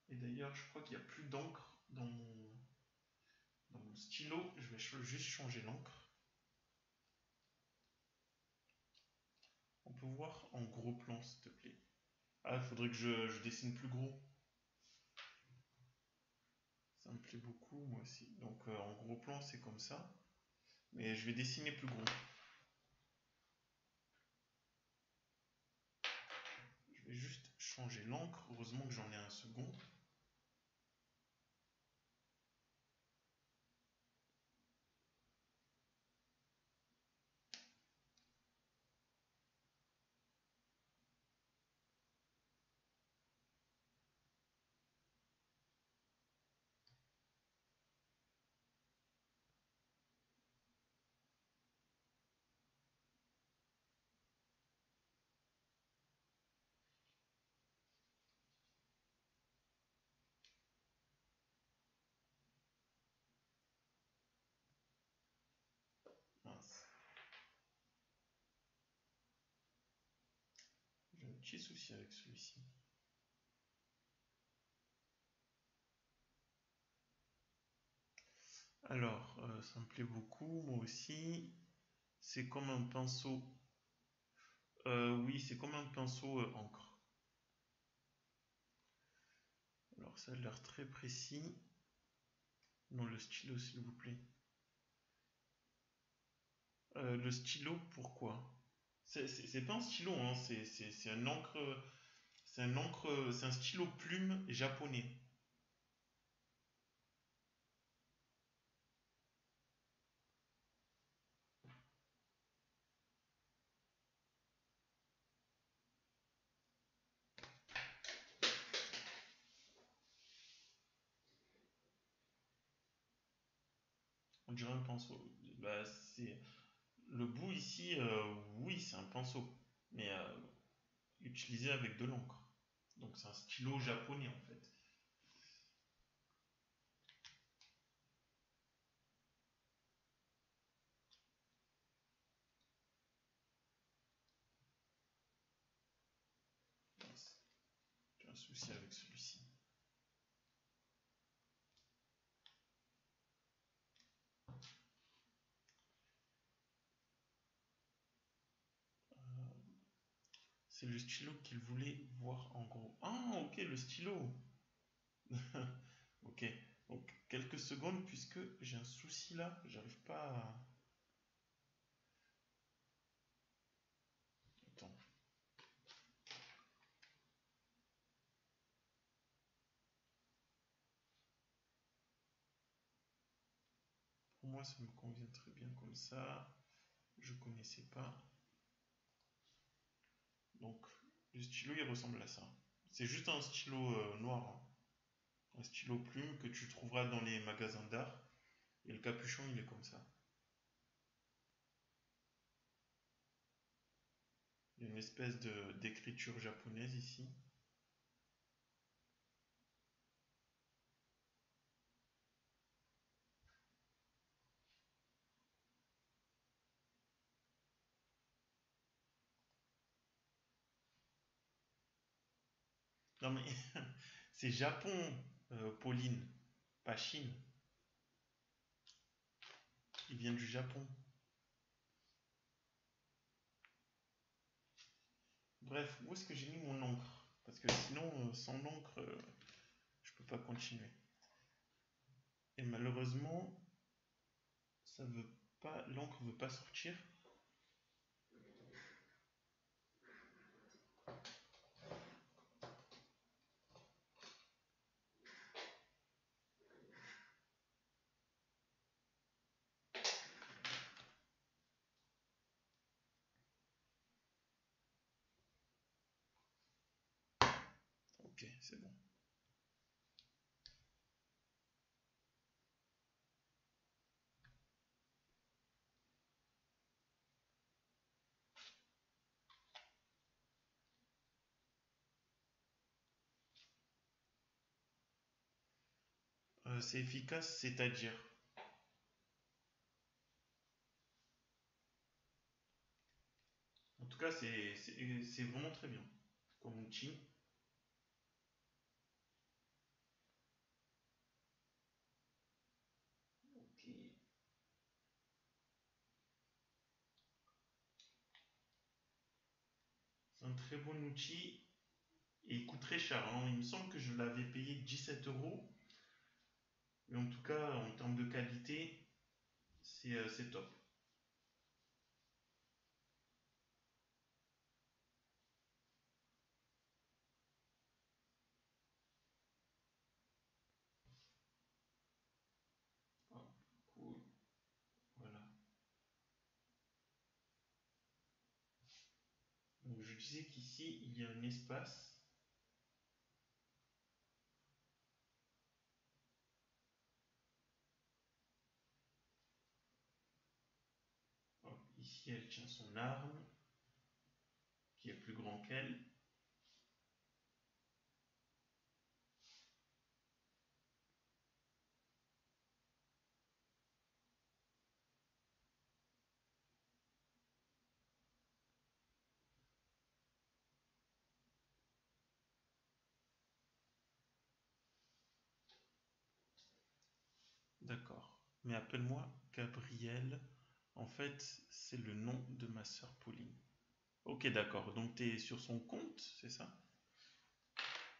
Et d'ailleurs, je crois qu'il n'y a plus d'encre dans mon, dans mon stylo. Je vais juste changer l'encre. On peut voir en gros plan, s'il te plaît. Ah, il faudrait que je, je dessine plus gros. Ça me plaît beaucoup, moi aussi. Donc euh, en gros plan, c'est comme ça. Mais je vais dessiner plus gros. Je vais juste changer l'encre. Heureusement que j'en ai un second. Petit souci avec celui-ci. Alors, euh, ça me plaît beaucoup, moi aussi. C'est comme un pinceau. Euh, oui, c'est comme un pinceau euh, encre. Alors, ça a l'air très précis. Non, le stylo, s'il vous plaît. Le stylo, pourquoi? C'est pas un stylo, hein, c'est un encre. C'est un encre. C'est un stylo plume japonais. On dirait un pinceau. Bah, c'est. Le bout ici, euh, oui, c'est un pinceau. Mais euh, utilisé avec de l'encre. Donc c'est un stylo japonais en fait. Mince. J'ai un souci avec celui-ci. C'est le stylo qu'il voulait voir en gros. Ah, ok, le stylo. (laughs) ok. Donc, quelques secondes puisque j'ai un souci là. J'arrive pas à... Attends. Pour moi, ça me convient très bien comme ça. Je connaissais pas. Donc, le stylo, il ressemble à ça. C'est juste un stylo euh, noir. hein. Un stylo plume que tu trouveras dans les magasins d'art. Et le capuchon, il est comme ça. Il y a une espèce d'écriture japonaise ici. (laughs) C'est Japon, euh, Pauline, pas Chine. Il vient du Japon. Bref, où est-ce que j'ai mis mon encre? Parce que sinon, euh, sans l'encre, euh, je peux pas continuer. Et malheureusement, ça veut l'encre veut pas sortir. Ok, c'est bon. Euh, c'est efficace, c'est-à-dire. En tout cas, c'est vraiment très bien comme outil. Ok. C'est un très bon outil et il coûte très cher. hein. Il me semble que je l'avais payé 17 euros. Mais en tout cas, en termes de qualité, c'est euh, c'est top. Ah, cool. Voilà. Donc je disais qu'ici, il y a un espace. Ici, elle tient son arme, qui est plus grand qu'elle. D'accord. Mais appelle-moi Gabriel. En fait, c'est le nom de ma sœur Pauline. Ok, d'accord. Donc tu es sur son compte, c'est ça?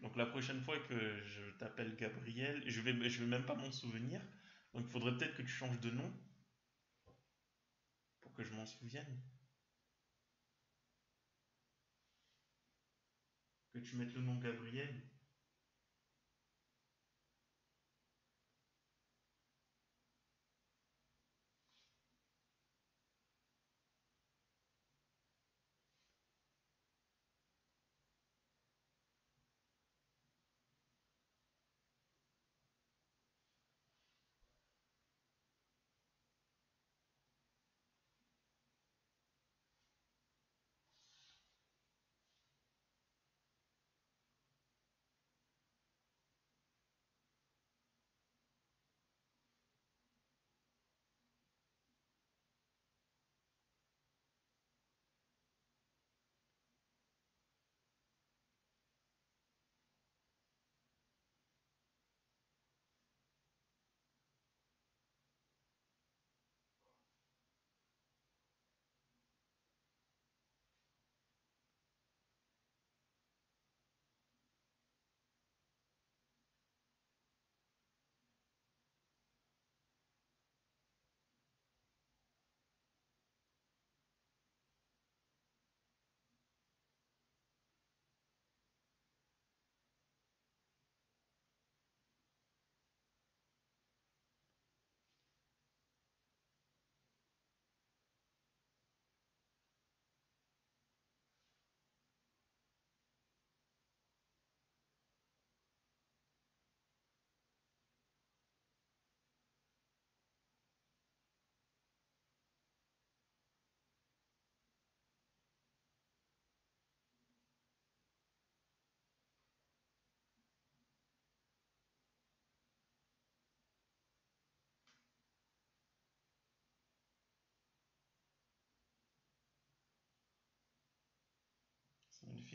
Donc la prochaine fois que je t'appelle Gabriel, je vais, vais même pas m'en souvenir. Donc il faudrait peut-être que tu changes de nom pour que je m'en souvienne. Que tu mettes le nom Gabriel.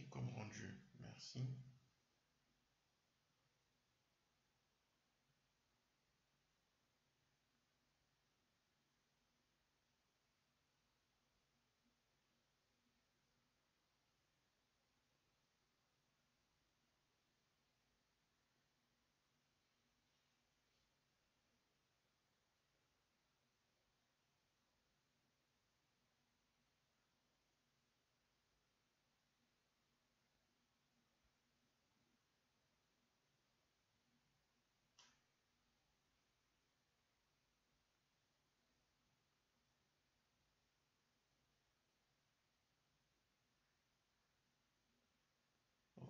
Comme rendu. Merci.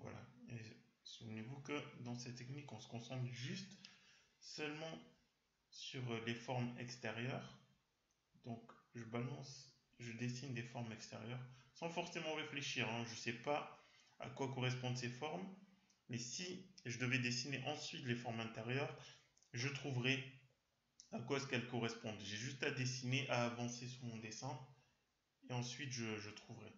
Voilà. Et souvenez-vous dans cette technique, on se concentre juste seulement sur les formes extérieures. Donc, je balance, je dessine des formes extérieures sans forcément réfléchir. hein. Je ne sais pas à quoi correspondent ces formes, mais si je devais dessiner ensuite les formes intérieures, je trouverais à quoi est-ce qu'elles correspondent. J'ai juste à dessiner, à avancer sur mon dessin, et ensuite je trouverai.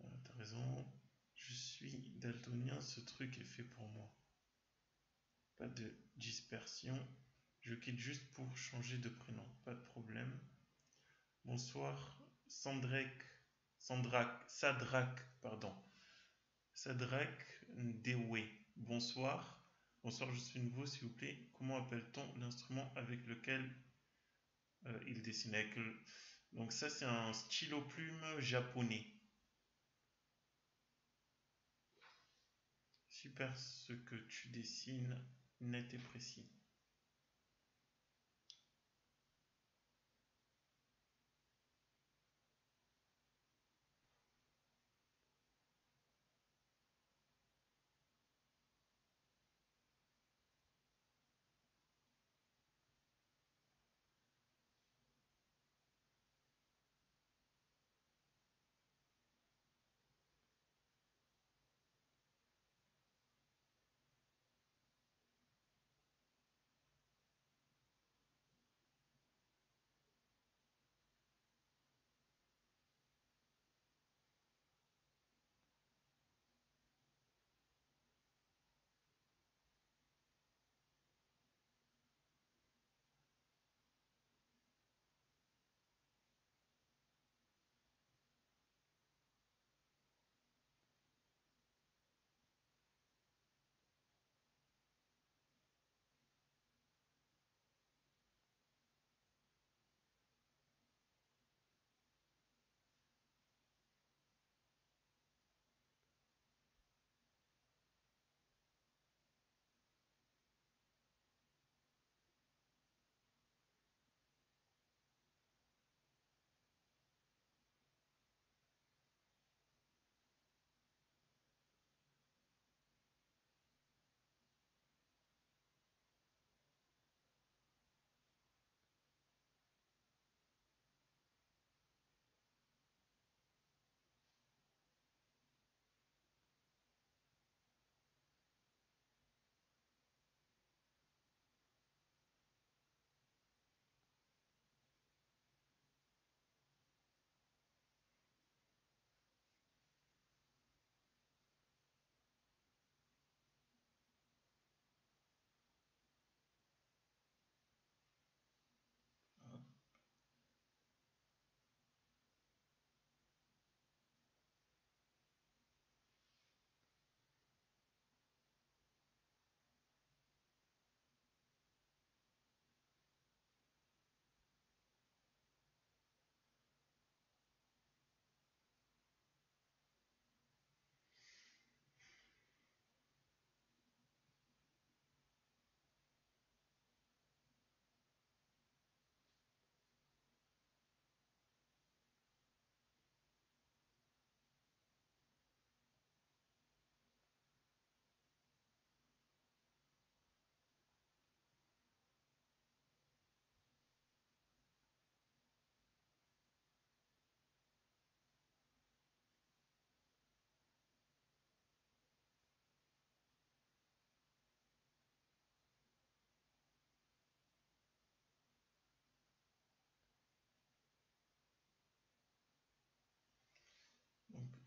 Euh, Je suis daltonien, ce truc est fait pour moi. Pas de dispersion. Je quitte juste pour changer de prénom, pas de problème. Bonsoir, Sandrek, Sandrak, Sadrak, pardon. Sadrak Dewe. Bonsoir. Bonsoir, je suis nouveau, s'il vous plaît. Comment appelle-t-on l'instrument avec lequel euh, il le- Donc ça, c'est un stylo plume japonais. Super ce que tu dessines, net et précis.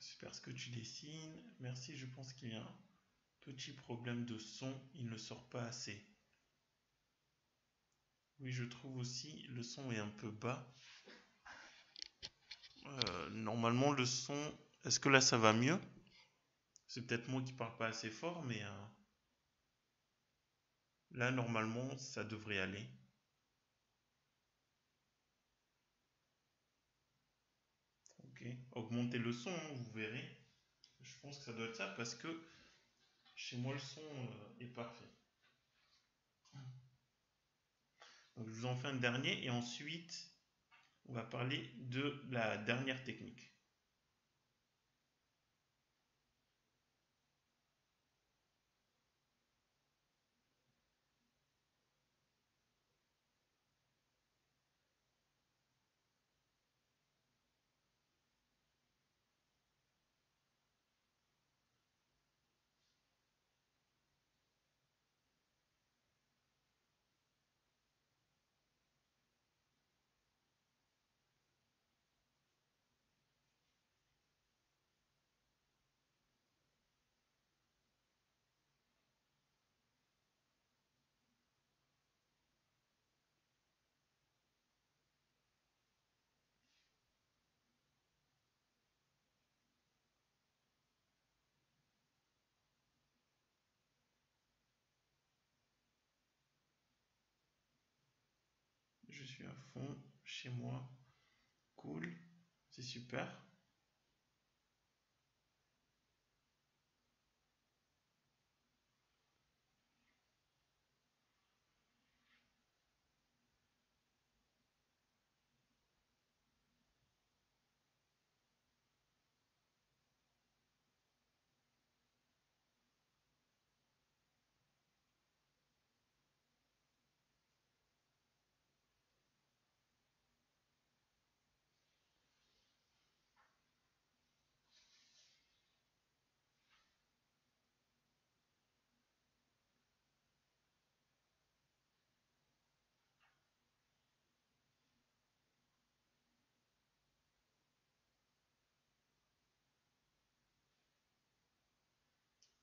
Super ce que tu dessines. Merci, je pense qu'il y a un petit problème de son, il ne sort pas assez. Oui, je trouve aussi le son est un peu bas. Euh, normalement, le son, est-ce que là ça va mieux? C'est peut-être moi qui parle pas assez fort, mais euh, là normalement ça devrait aller. Ok, augmentez le son, hein, vous verrez. Je pense que ça doit être ça parce que chez moi le son euh, est parfait. Donc je vous en fais un dernier et ensuite on va parler de la dernière technique. Je à fond chez moi. Cool. C'est super.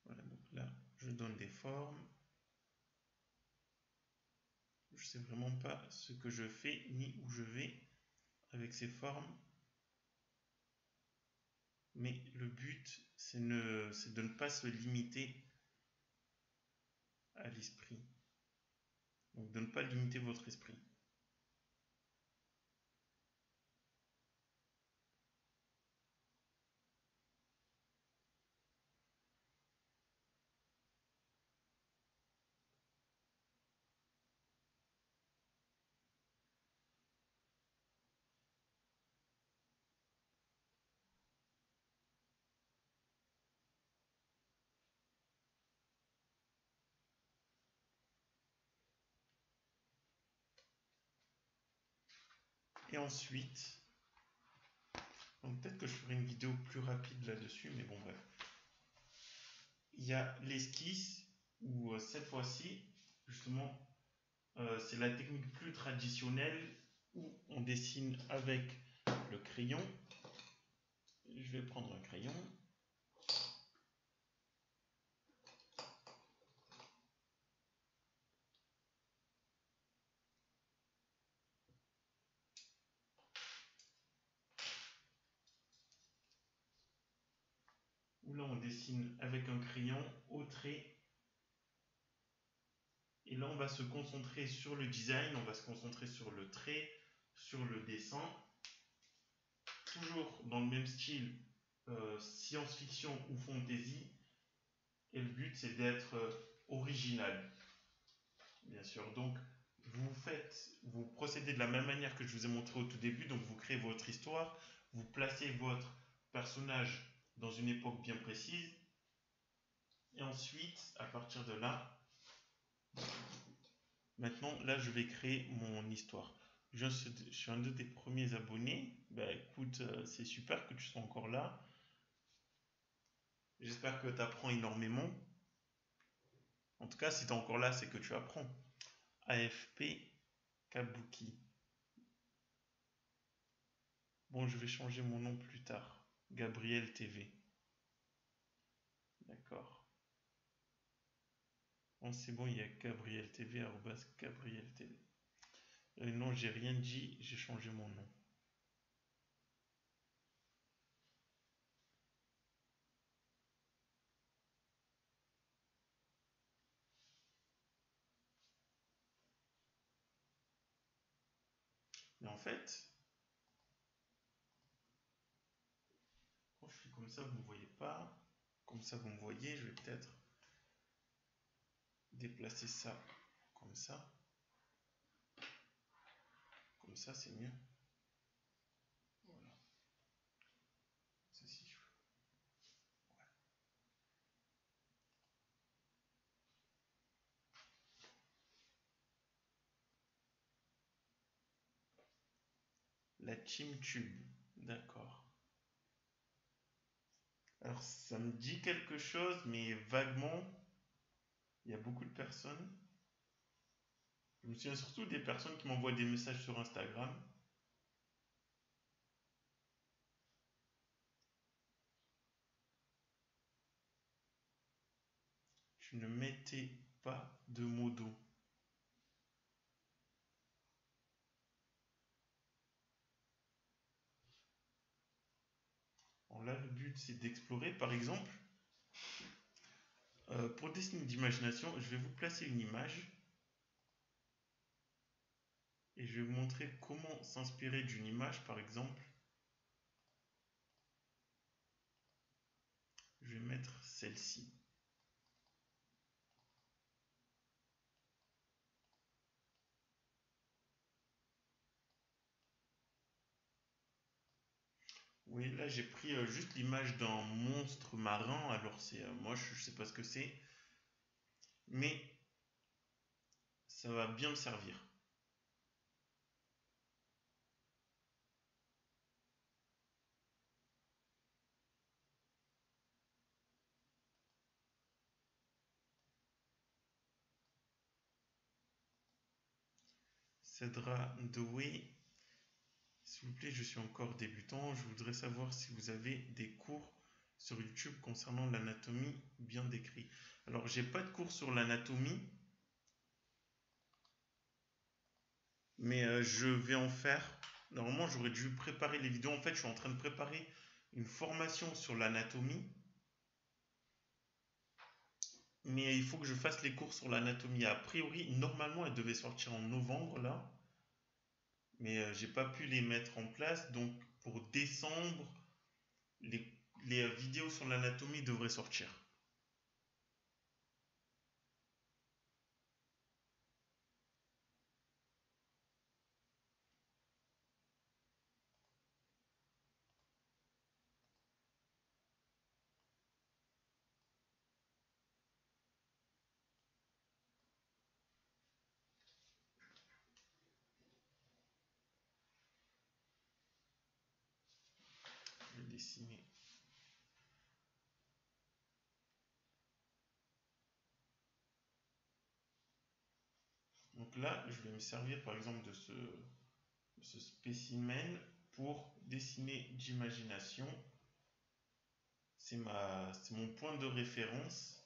Voilà, donc là, je donne des formes. Je sais vraiment pas ce que je fais ni où je vais avec ces formes. Mais le but, c'est de ne pas se limiter à l'esprit. Donc de ne pas limiter votre esprit. Et ensuite, peut-être que je ferai une vidéo plus rapide là-dessus, mais bon bref. Il y a l'esquisse où euh, cette fois-ci, justement, euh, c'est la technique plus traditionnelle où on dessine avec le crayon. Je vais prendre un crayon. là on avec un crayon au trait. Et là on va se concentrer sur le design, on va se concentrer sur le trait, sur le dessin. Toujours dans le même style, euh, science-fiction ou fantasy. Et le but c'est d'être euh, original. Bien sûr. Donc vous faites, vous procédez de la même manière que je vous ai montré au tout début. Donc vous créez votre histoire, vous placez votre personnage dans une époque bien précise. Et ensuite, à partir de là, maintenant, là, je vais créer mon histoire. Je, suis un de tes premiers abonnés. Ben, écoute, euh, c'est super que tu sois encore là. J'espère que tu apprends énormément. En tout cas, si tu es encore là, c'est que tu apprends. AFP Kabuki. Bon, je vais changer mon nom plus tard. Gabriel TV. D'accord. Bon, c'est bon, il y a Gabriel TV, arrobas Gabriel TV. Euh, non, j'ai rien dit, j'ai changé mon nom. Mais en fait, quand je suis comme ça, vous ne me voyez pas. Comme ça, vous me voyez, je vais peut-être déplacer ça comme ça. Comme ça, c'est mieux. Voilà. Ceci, ouais. La Team Tube, d'accord. Alors, ça me dit quelque chose, mais vaguement, il y a beaucoup de personnes. Je me souviens surtout des personnes qui m'envoient des messages sur Instagram. Je ne mettais pas de modo. Là, le but, c'est d'explorer. Par exemple, euh, pour dessiner d'imagination, je vais vous placer une image et je vais vous montrer comment s'inspirer d'une image, par exemple. Je vais mettre celle-ci. Oui, là j'ai pris euh, juste l'image d'un monstre marin, alors c'est euh, moche, je sais pas ce que c'est, mais ça va bien me servir. Cédra Doué, s'il vous plaît, je suis encore débutant. Je voudrais savoir si vous avez des cours sur YouTube concernant l'anatomie bien décrit. Alors, j'ai pas de cours sur l'anatomie, mais euh, je vais en faire. Normalement, j'aurais dû préparer les vidéos. En fait, je suis en train de préparer une formation sur l'anatomie. Mais il faut que je fasse les cours sur l'anatomie. A priori, normalement, elle devait sortir en novembre, là mais euh, j'ai pas pu les mettre en place. Donc pour décembre, les, les vidéos sur l'anatomie devraient sortir. Donc là, je vais me servir par exemple de ce, de ce spécimen pour dessiner d'imagination. C'est ma, c'est mon point de référence.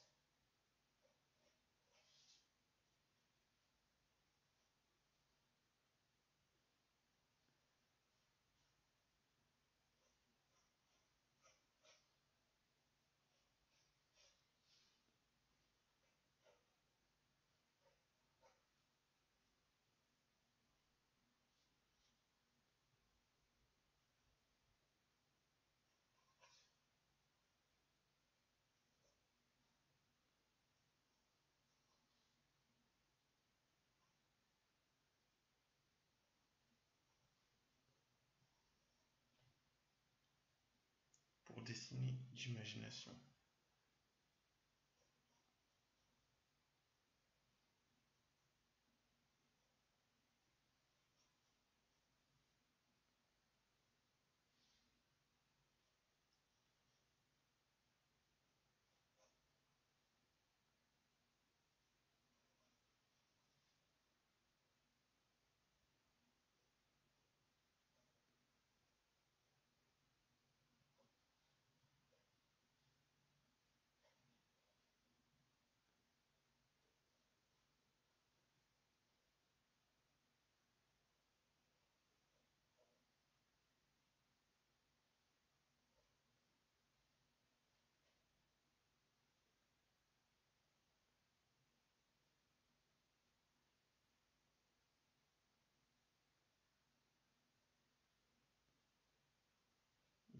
D'imagination.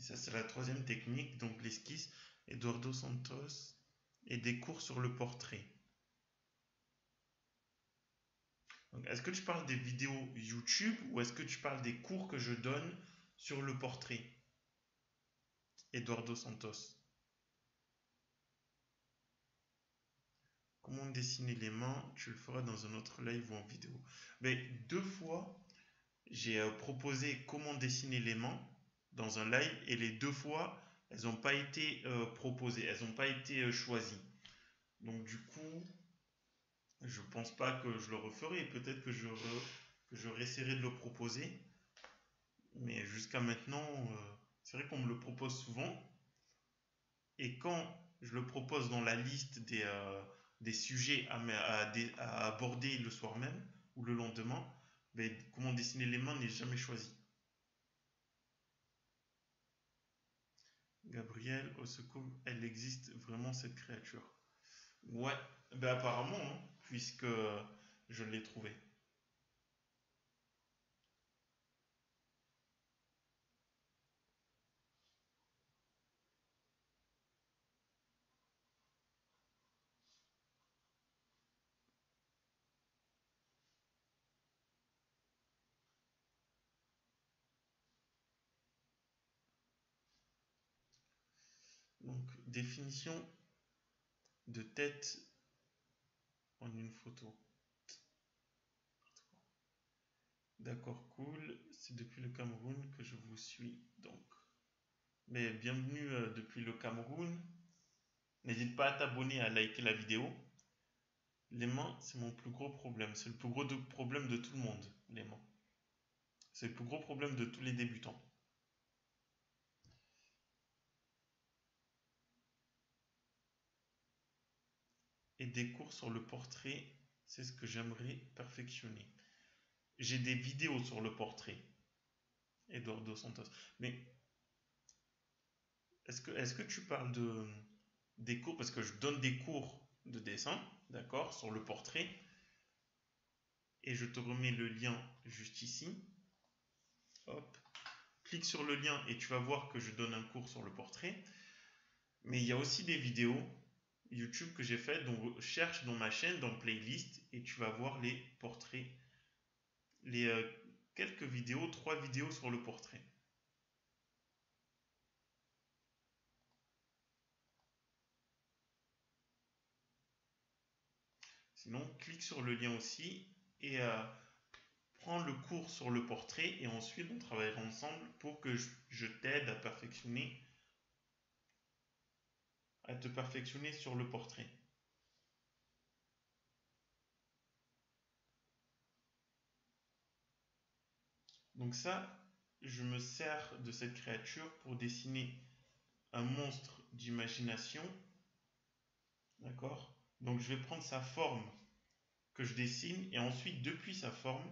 Ça, c'est la troisième technique, donc l'esquisse, Eduardo Santos, et des cours sur le portrait. Est-ce que tu parles des vidéos YouTube ou est-ce que tu parles des cours que je donne sur le portrait? Eduardo Santos. Comment dessiner les mains? Tu le feras dans un autre live ou en vidéo. Mais deux fois, j'ai euh, proposé comment dessiner les mains dans un live et les deux fois, elles n'ont pas été euh, proposées, elles n'ont pas été euh, choisies. Donc du coup, je pense pas que je le referai. Peut-être que je, je réessayerai de le proposer. Mais jusqu'à maintenant, c'est vrai qu'on me le propose souvent. Et quand je le propose dans la liste des, sujets à, à, aborder le soir même ou le lendemain, ben, comment dessiner les mains n'est jamais choisi. Gabriel, au secours, elle existe vraiment cette créature? Ouais, ben apparemment, hein, puisque je l'ai trouvée. Donc, définition de tête en une photo. D'accord, cool. C'est depuis le Cameroun que je vous suis donc. Mais bienvenue euh, depuis le Cameroun. N'hésite pas à t'abonner, à liker la vidéo. Les mains, c'est mon plus gros problème. C'est le plus gros problème de tout le monde, les mains. C'est le plus gros problème de tous les débutants. Et des cours sur le portrait, c'est ce que j'aimerais perfectionner. J'ai des vidéos sur le portrait, Eduardo Santos. Mais est-ce que, est que tu parles de, des cours? Parce que je donne des cours de dessin, d'accord, sur le portrait. Et je te remets le lien juste ici. Hop. Clique sur le lien et tu vas voir que je donne un cours sur le portrait. Mais il y a aussi des vidéos YouTube que j'ai fait. Donc, cherche dans ma chaîne, dans playlist, et tu vas voir les portraits. Les euh, quelques vidéos, trois vidéos sur le portrait. Sinon, clique sur le lien aussi et euh, prends le cours sur le portrait et ensuite on travaillera ensemble pour que je t'aide à perfectionner à te perfectionner sur le portrait. Donc ça, je me sers de cette créature pour dessiner un monstre d'imagination. D'accord? Donc je vais prendre sa forme que je dessine et ensuite depuis sa forme,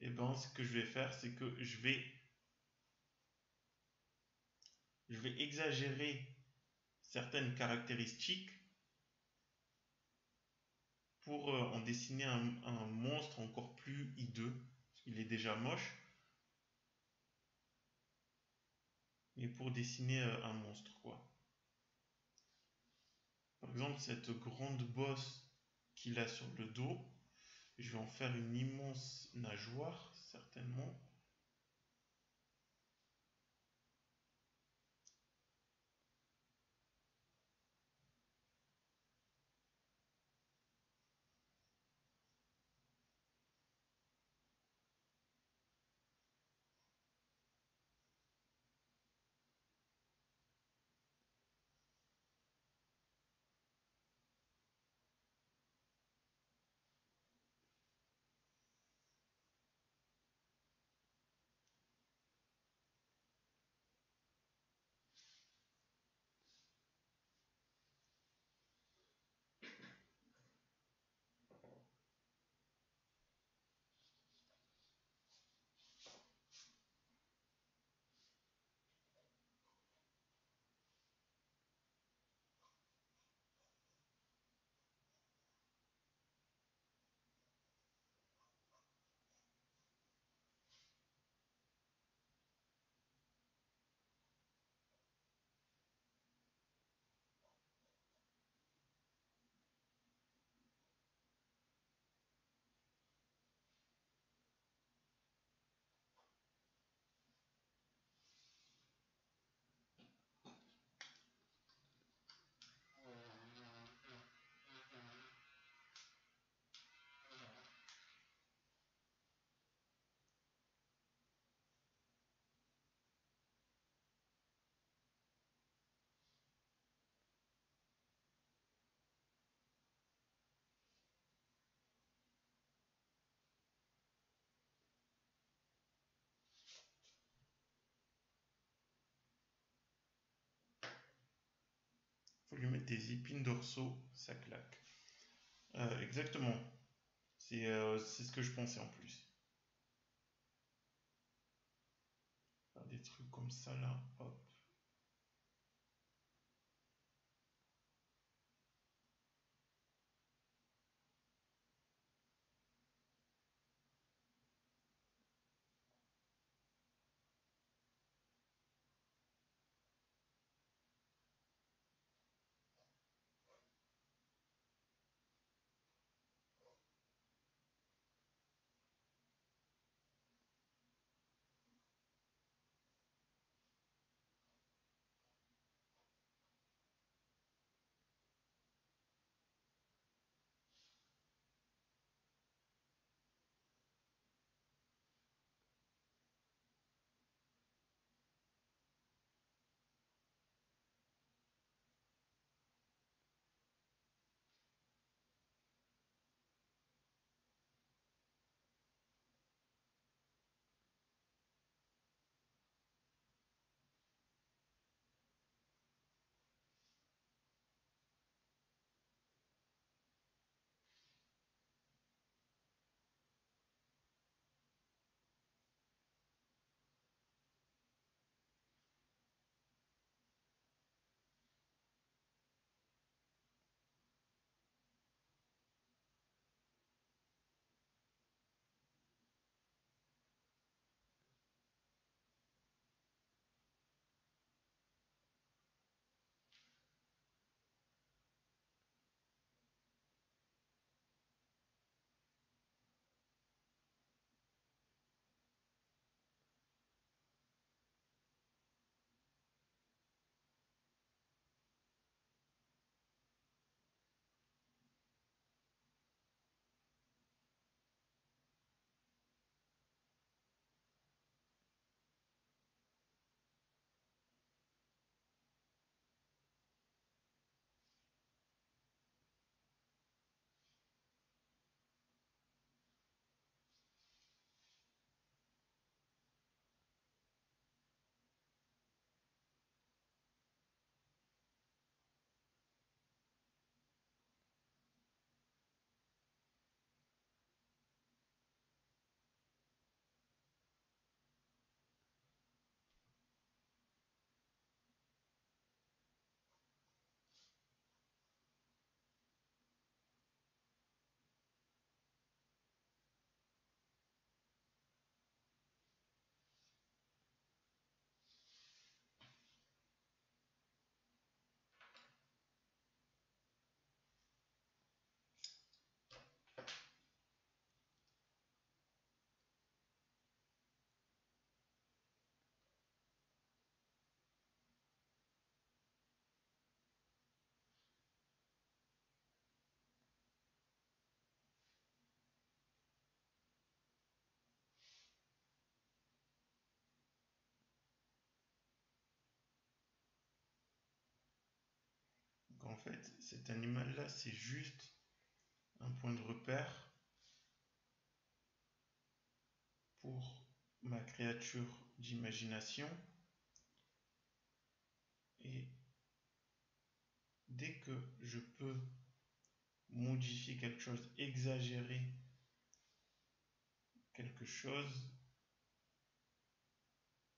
et eh ben, ce que je vais faire, c'est que je vais, je vais exagérer certaines caractéristiques pour euh, en dessiner un, monstre encore plus hideux. Il est déjà moche. Mais pour dessiner euh, un monstre, quoi. Par exemple, cette grande bosse qu'il a sur le dos, je vais en faire une immense nageoire, certainement. Faut lui mettre des épines dorsaux, ça claque. Euh, exactement. C'est euh, c'est ce que je pensais en plus. Des trucs comme ça là, hop. Fait, cet animal-là, c'est juste un point de repère pour ma créature d'imagination. Et dès que je peux modifier quelque chose, exagérer quelque chose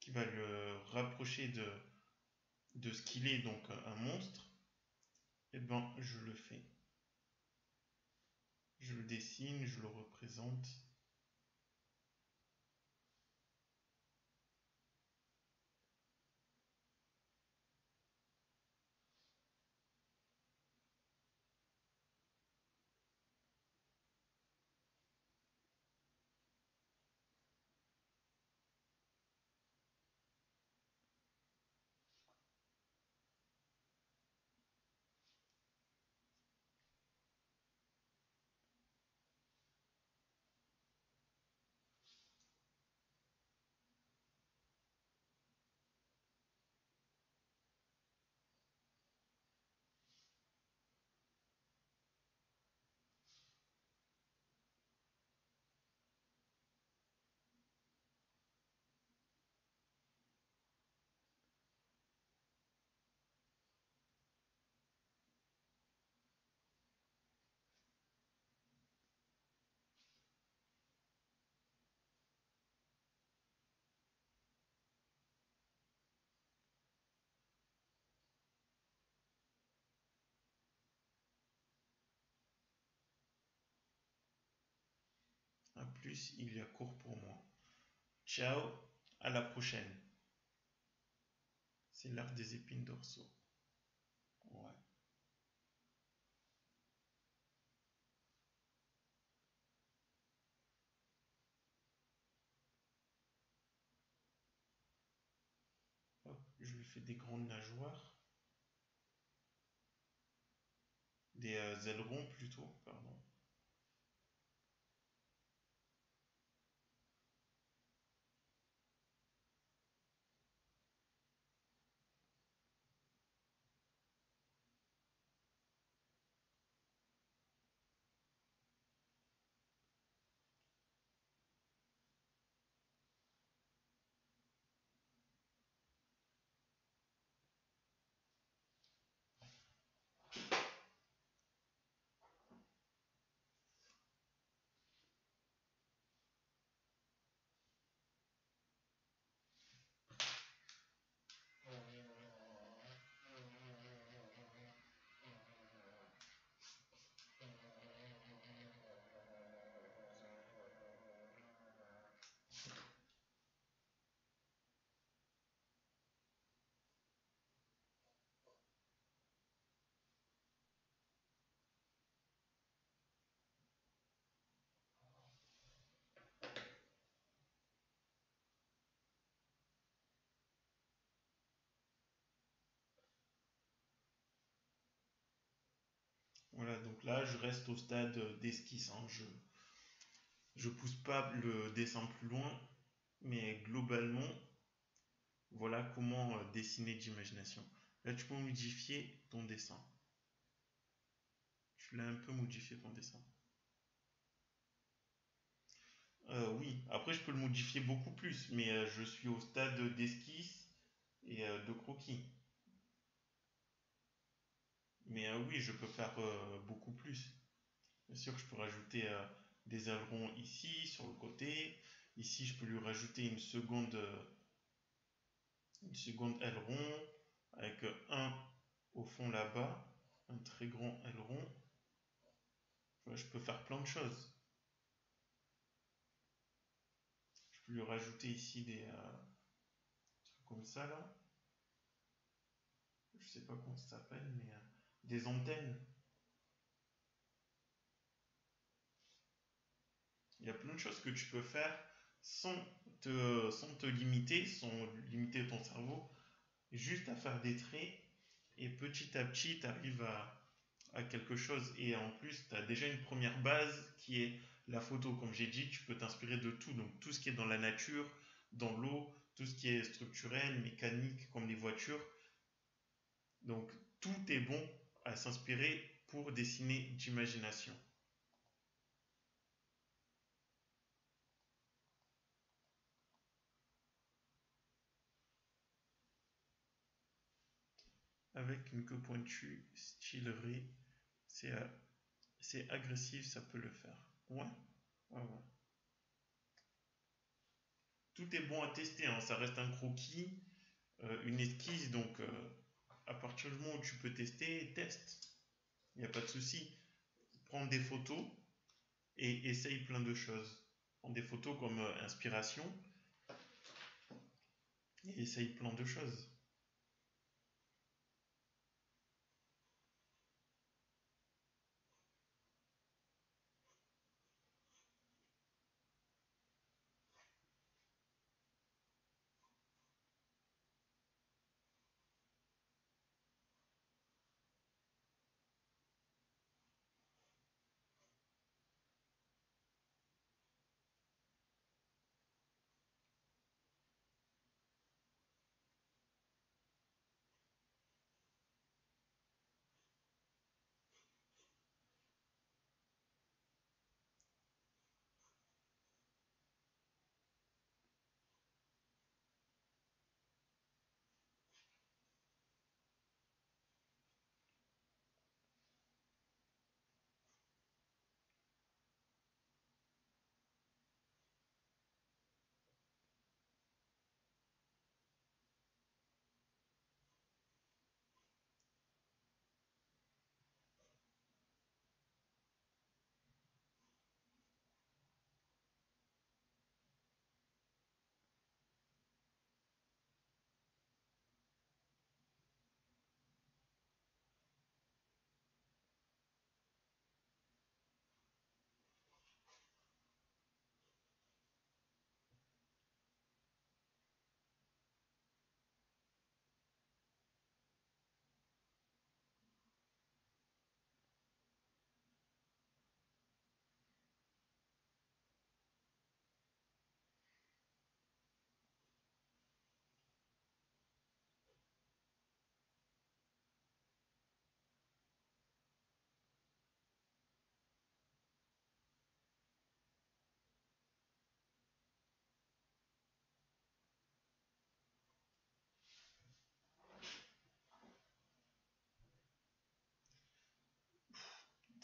qui va le rapprocher de, ce qu'il est, donc un monstre, eh ben je le fais. Je le dessine, je le représente. Plus, il y a court pour moi. Ciao, à la prochaine. C'est l'art des épines dorsaux. Ouais. Je lui fais des grandes nageoires. Des euh, ailerons plutôt, pardon. Voilà, donc là, je reste au stade d'esquisse. Je je pousse pas le dessin plus loin, mais globalement, voilà comment euh, dessiner d'imagination. Là, tu peux modifier ton dessin. Tu l'as un peu modifié ton dessin. Euh, oui, après, je peux le modifier beaucoup plus, mais euh, je suis au stade d'esquisse et de croquis. Mais euh, oui, je peux faire euh, beaucoup plus. Bien sûr je peux rajouter euh, des ailerons ici, sur le côté. Ici, je peux lui rajouter une seconde, une seconde aileron avec un au fond là-bas, un très grand aileron. Je peux faire plein de choses. Je peux lui rajouter ici des trucs comme ça là. Je sais pas comment ça s'appelle, mais des antennes. Il y a plein de choses que tu peux faire sans te, sans te limiter, sans limiter ton cerveau, juste à faire des traits et petit à petit tu arrives à, à quelque chose et en plus tu as déjà une première base qui est la photo. Comme j'ai dit, tu peux t'inspirer de tout, donc tout ce qui est dans la nature, dans l'eau, tout ce qui est structurel, mécanique, comme les voitures. Donc tout est bon à s'inspirer pour dessiner d'imagination. Avec une queue pointue, style c'est euh, c'est agressif, ça peut le faire. Ouais, ouais, ouais. Tout est bon à tester, hein, Ça reste un croquis, euh, une esquisse, donc euh, à partir du moment où tu peux tester, teste. Il n'y a pas de souci. Prends des photos et essaye plein de choses. Prends des photos comme euh, inspiration et essaye plein de choses.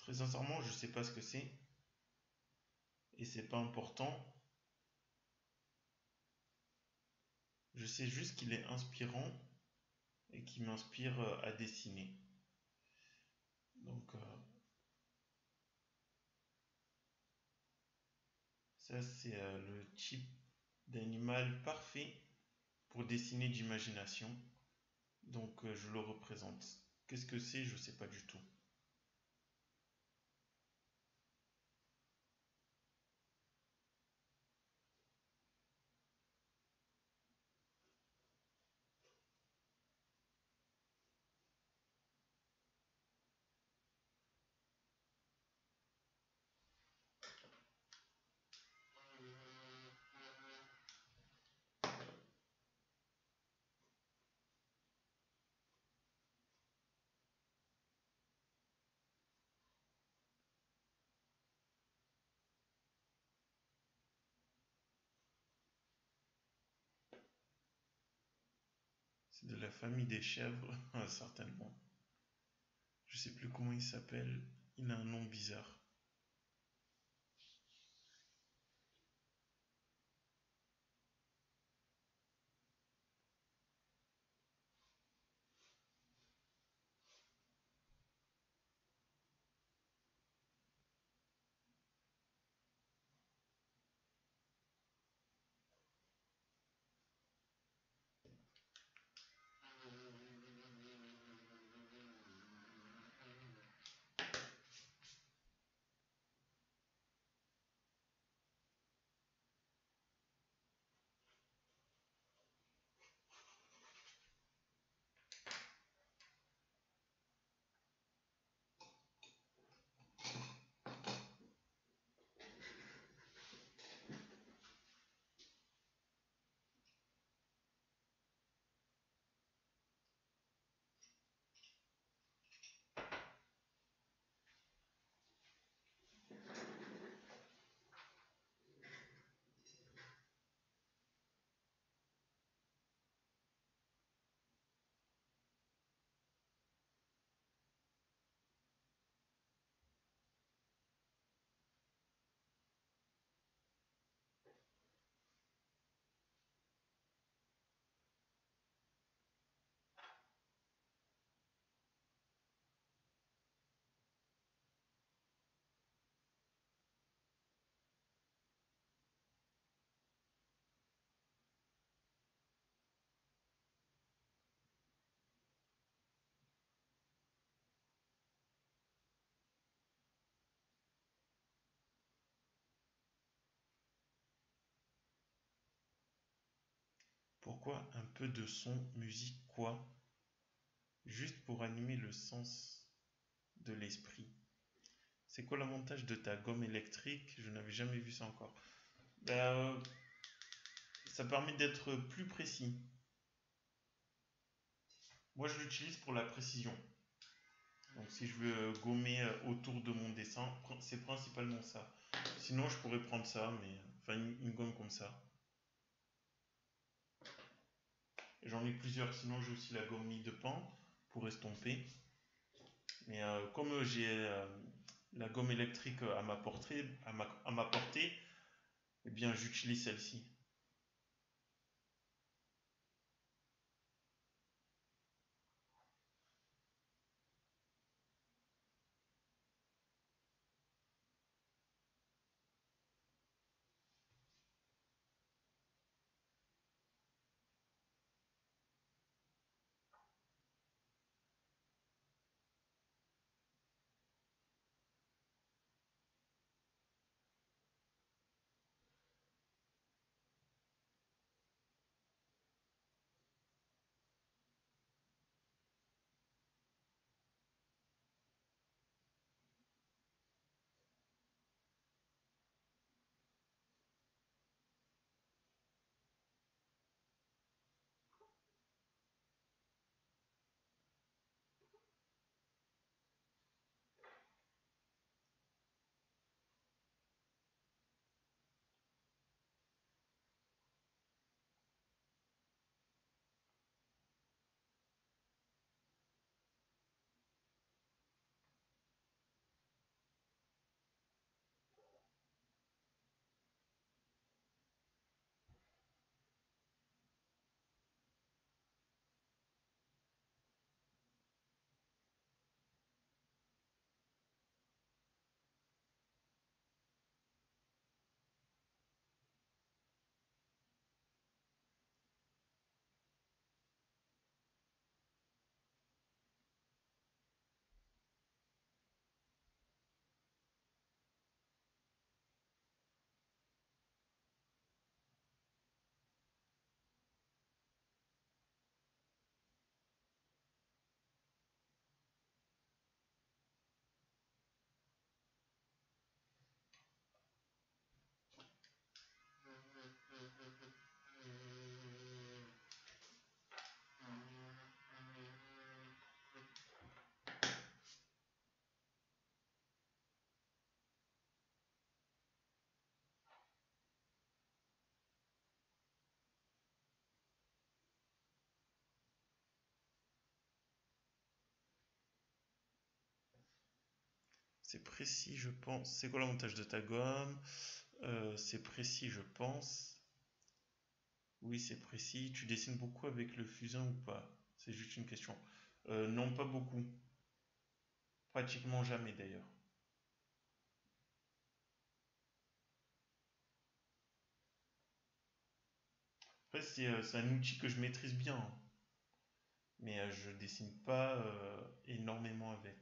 Très sincèrement, je sais pas ce que c'est. Et c'est pas important. Je sais juste qu'il est inspirant et qui m'inspire euh, à dessiner. Donc, euh, ça, c'est euh, le type d'animal parfait pour dessiner d'imagination. Donc, je le représente. Qu'est-ce que c'est? Je sais pas du tout. C'est de la famille des chèvres, (laughs) certainement. Je sais plus comment il s'appelle. Il a un nom bizarre. Un peu de son, musique, quoi? Juste pour animer le sens de l'esprit. C'est quoi l'avantage de ta gomme électrique? Je n'avais jamais vu ça encore. Ben, ça permet d'être plus précis. Moi, je l'utilise pour la précision. Donc, si je veux gommer autour de mon dessin, c'est principalement ça. Sinon, je pourrais prendre ça, mais enfin une gomme comme ça. J'en ai plusieurs, sinon j'ai aussi la gomme de pan pour estomper. Mais euh, comme j'ai euh, la gomme électrique à ma portée, à ma portée eh bien j'utilise celle-ci. C'est précis, je pense. C'est quoi l'avantage de ta gomme? Euh, C'est précis, je pense. Oui, c'est précis. Tu dessines beaucoup avec le fusain ou pas? C'est juste une question. Euh, non, pas beaucoup. Pratiquement jamais d'ailleurs. Après, c'est euh, un outil que je maîtrise bien, hein. mais je dessine pas énormément avec,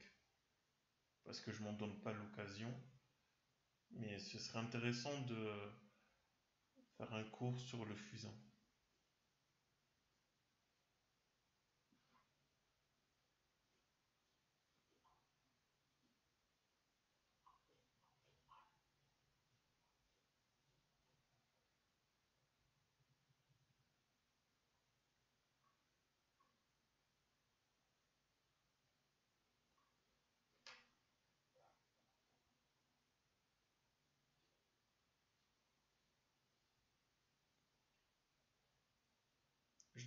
parce que je m'en donne pas l'occasion. Mais ce serait intéressant de faire un cours sur le fusain.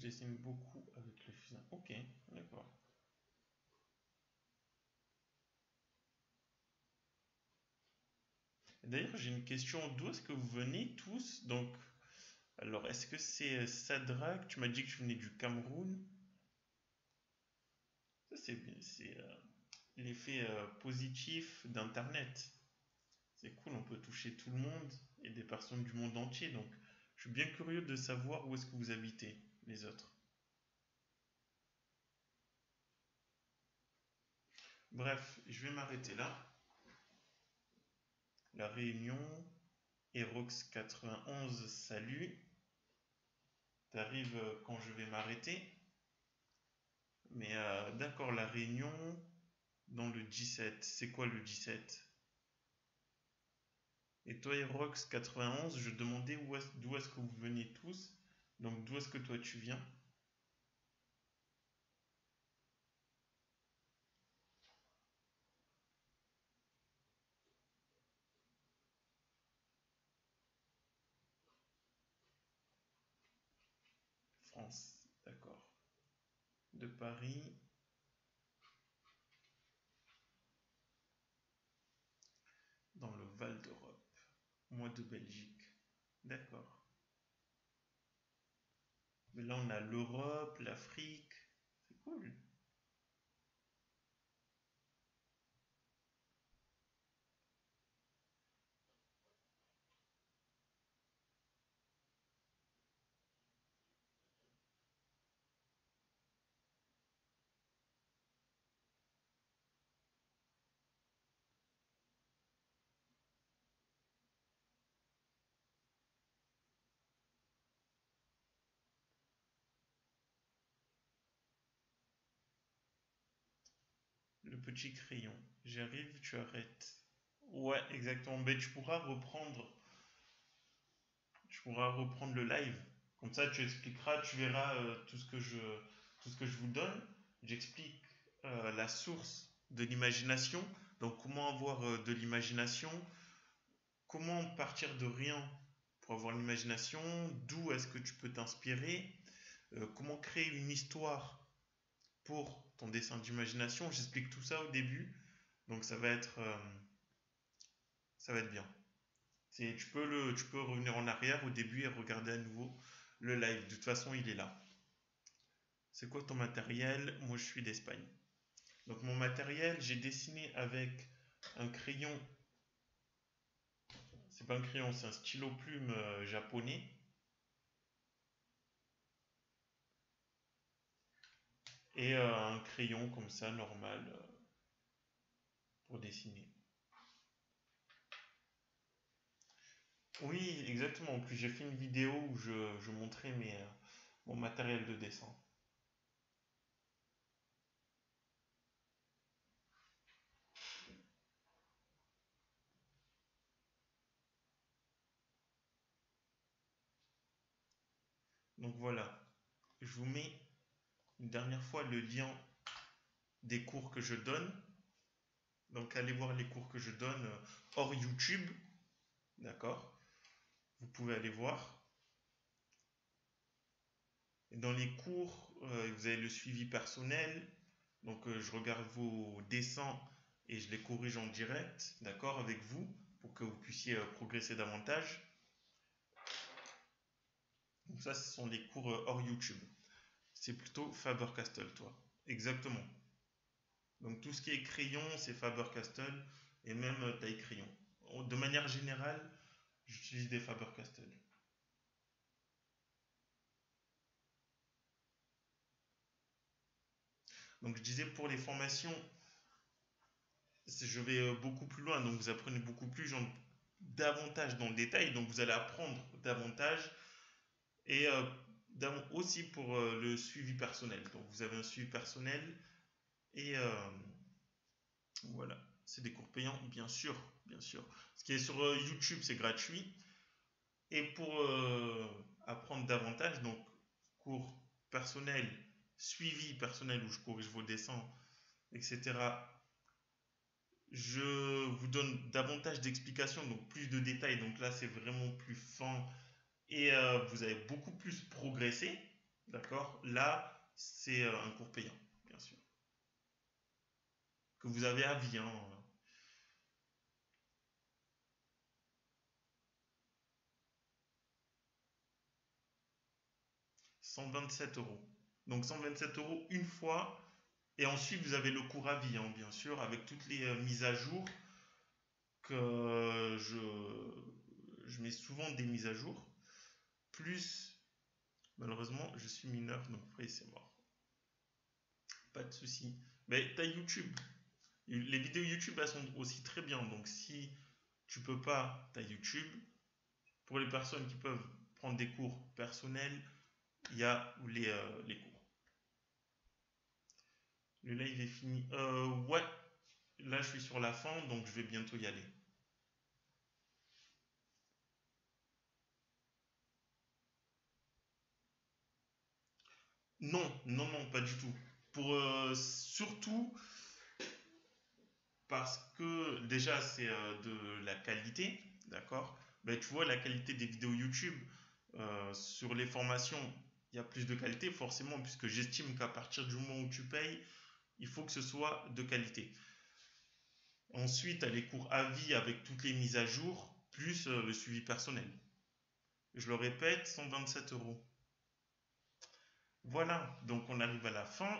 Je beaucoup avec le fusain. Ok, d'accord. D'ailleurs, j'ai une question. D'où est-ce que vous venez tous? Donc, alors, est-ce que c'est euh, Sadrak? Tu m'as dit que tu venais du Cameroun. Ça. C'est euh, l'effet euh, positif d'Internet. C'est cool, on peut toucher tout le monde et des personnes du monde entier. Donc, je suis bien curieux de savoir où est-ce que vous habitez, autres. Bref, je vais m'arrêter là. La Réunion, Erox 91, salut. T'arrives quand je vais m'arrêter. Mais euh, d'accord, La Réunion dans le 17. C'est quoi le 17? Et toi, Erox 91, je demandais d'où est-ce que vous venez tous? Donc, d'où est-ce que toi tu viens? France, d'accord. De Paris, dans le Val d'Europe. Moi de Belgique. D'accord. Mais là, on a l'Europe, l'Afrique. C'est cool. Petit crayon. J'arrive, tu arrêtes. Ouais, exactement. Mais tu pourras reprendre, tu pourras reprendre le live. Comme ça, tu expliqueras, tu verras euh, tout ce que je, tout ce que je vous donne. J'explique euh, la source de l'imagination. Donc, comment avoir euh, de l'imagination, comment partir de rien pour avoir l'imagination, d'où est-ce que tu peux t'inspirer, comment créer une histoire pour ton dessin d'imagination. J'explique tout ça au début, donc ça va être, euh, ça va être bien. Tu peux le, tu peux revenir en arrière au début et regarder à nouveau le live. De toute façon, il est là. C'est quoi ton matériel? Moi, je suis d'Espagne. Donc mon matériel, j'ai dessiné avec un crayon. C'est pas un crayon, c'est un stylo plume euh, japonais et euh, un crayon comme ça normal euh, pour dessiner. Oui, exactement. En j'ai fait une vidéo où je, je montrais euh, mon matériel de dessin. Donc voilà, je vous mets une dernière fois le lien des cours que je donne. Donc allez voir les cours que je donne euh, hors YouTube, d'accord? Vous pouvez aller voir. Dans les cours, euh, vous avez le suivi personnel. Donc euh, je regarde vos dessins et je les corrige en direct, d'accord, avec vous, pour que vous puissiez progresser davantage. Donc ça, ce sont les cours hors YouTube. C'est plutôt Faber-Castell, toi. Exactement. Donc tout ce qui est crayon, c'est Faber-Castell et même euh, taille crayon. De manière générale, j'utilise des Faber-Castell. Donc je disais pour les formations, je vais euh, beaucoup plus loin, donc vous apprenez beaucoup plus, davantage dans le détail, donc vous allez apprendre davantage et euh, aussi pour euh, le suivi personnel. Donc vous avez un suivi personnel et voilà, c'est des cours payants, bien sûr, bien sûr. Ce qui est sur YouTube, c'est gratuit. Et pour apprendre davantage, donc cours personnel, suivi personnel où je corrige vos dessins, etc je vous donne davantage d'explications, donc plus de détails. Donc là, c'est vraiment plus fin et euh, vous avez beaucoup plus progressé. D'accord? Là, c'est euh, un cours payant, bien sûr. Que vous avez à vie. Hein. 127 euros. Donc 127 euros une fois et ensuite, vous avez le cours à vie, hein, bien sûr, avec toutes les euh, mises à jour que je mets souvent des mises à jour. Plus, malheureusement, je suis mineur, donc après, c'est mort. Pas de souci. Mais tu YouTube. Les vidéos YouTube, elles sont aussi très bien. Donc, si tu peux pas, tu as YouTube. Pour les personnes qui peuvent prendre des cours personnels, il y a les, euh, les cours. Le live est fini. Euh, ouais. Là, je suis sur la fin, donc je vais bientôt y aller. Non, non, non, pas du tout. Pour euh, surtout parce que déjà c'est euh, de la qualité, d'accord? Ben, tu vois la qualité des vidéos YouTube euh, sur les formations, il y a plus de qualité forcément puisque j'estime qu'à partir du moment où tu payes, il faut que ce soit de qualité. Ensuite, les cours à vie avec toutes les mises à jour, plus le suivi personnel. Je le répète, 127 euros. Voilà, donc on arrive à la fin.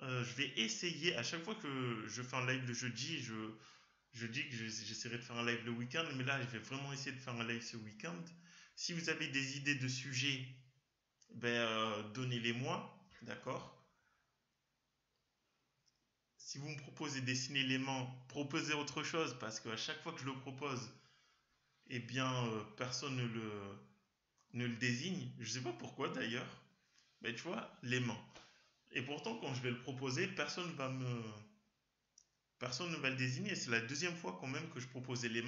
Euh, je vais essayer, à chaque fois que je fais un live le jeudi, je, dis que j'essaierai de faire un live le week-end, mais là, je vais vraiment essayer de faire un live ce week-end. Si vous avez des idées de sujets ben, euh, donnez-les-moi, d'accord? Si vous me proposez dessiner les mains, proposez autre chose, parce qu'à chaque fois que je le propose, eh bien, euh, personne ne le, ne désigne. Je ne sais pas pourquoi d'ailleurs. Mais tu vois, les. Et pourtant, quand je vais le proposer, personne va me... Personne ne va le désigner. C'est la deuxième fois quand même que je proposais les.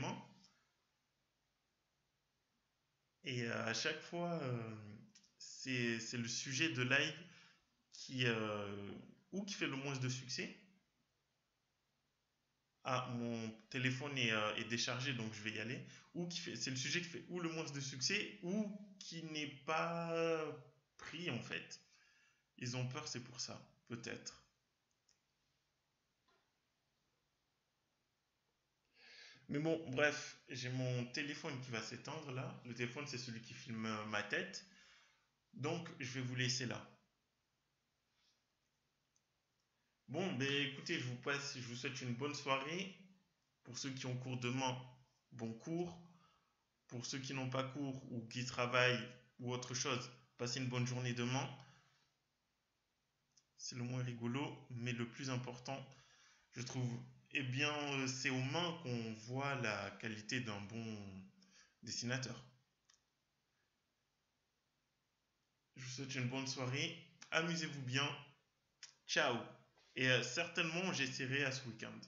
Et euh, à chaque fois, c'est le sujet de live euh, ou qui fait le moins de succès. Ah, mon téléphone est, euh, est déchargé, donc je vais y aller. Ou c'est le sujet qui fait ou le moins de succès, ou qui n'est pas pris en fait. Ils ont peur, c'est pour ça, peut-être. Mais bon, bref, j'ai mon téléphone qui va s'éteindre là. Le téléphone, c'est celui qui filme ma tête. Donc, je vais vous laisser là. Bon, écoutez, je vous passe, je vous souhaite une bonne soirée. Pour ceux qui ont cours demain, bon cours. Pour ceux qui n'ont pas cours ou qui travaillent ou autre chose, passez une bonne journée demain. C'est le moins rigolo, mais le plus important, je trouve. Eh bien, euh, c'est aux mains qu'on voit la qualité d'un bon dessinateur. Je vous souhaite une bonne soirée. Amusez-vous bien. Ciao. Et euh, certainement, j'essaierai à ce week-end.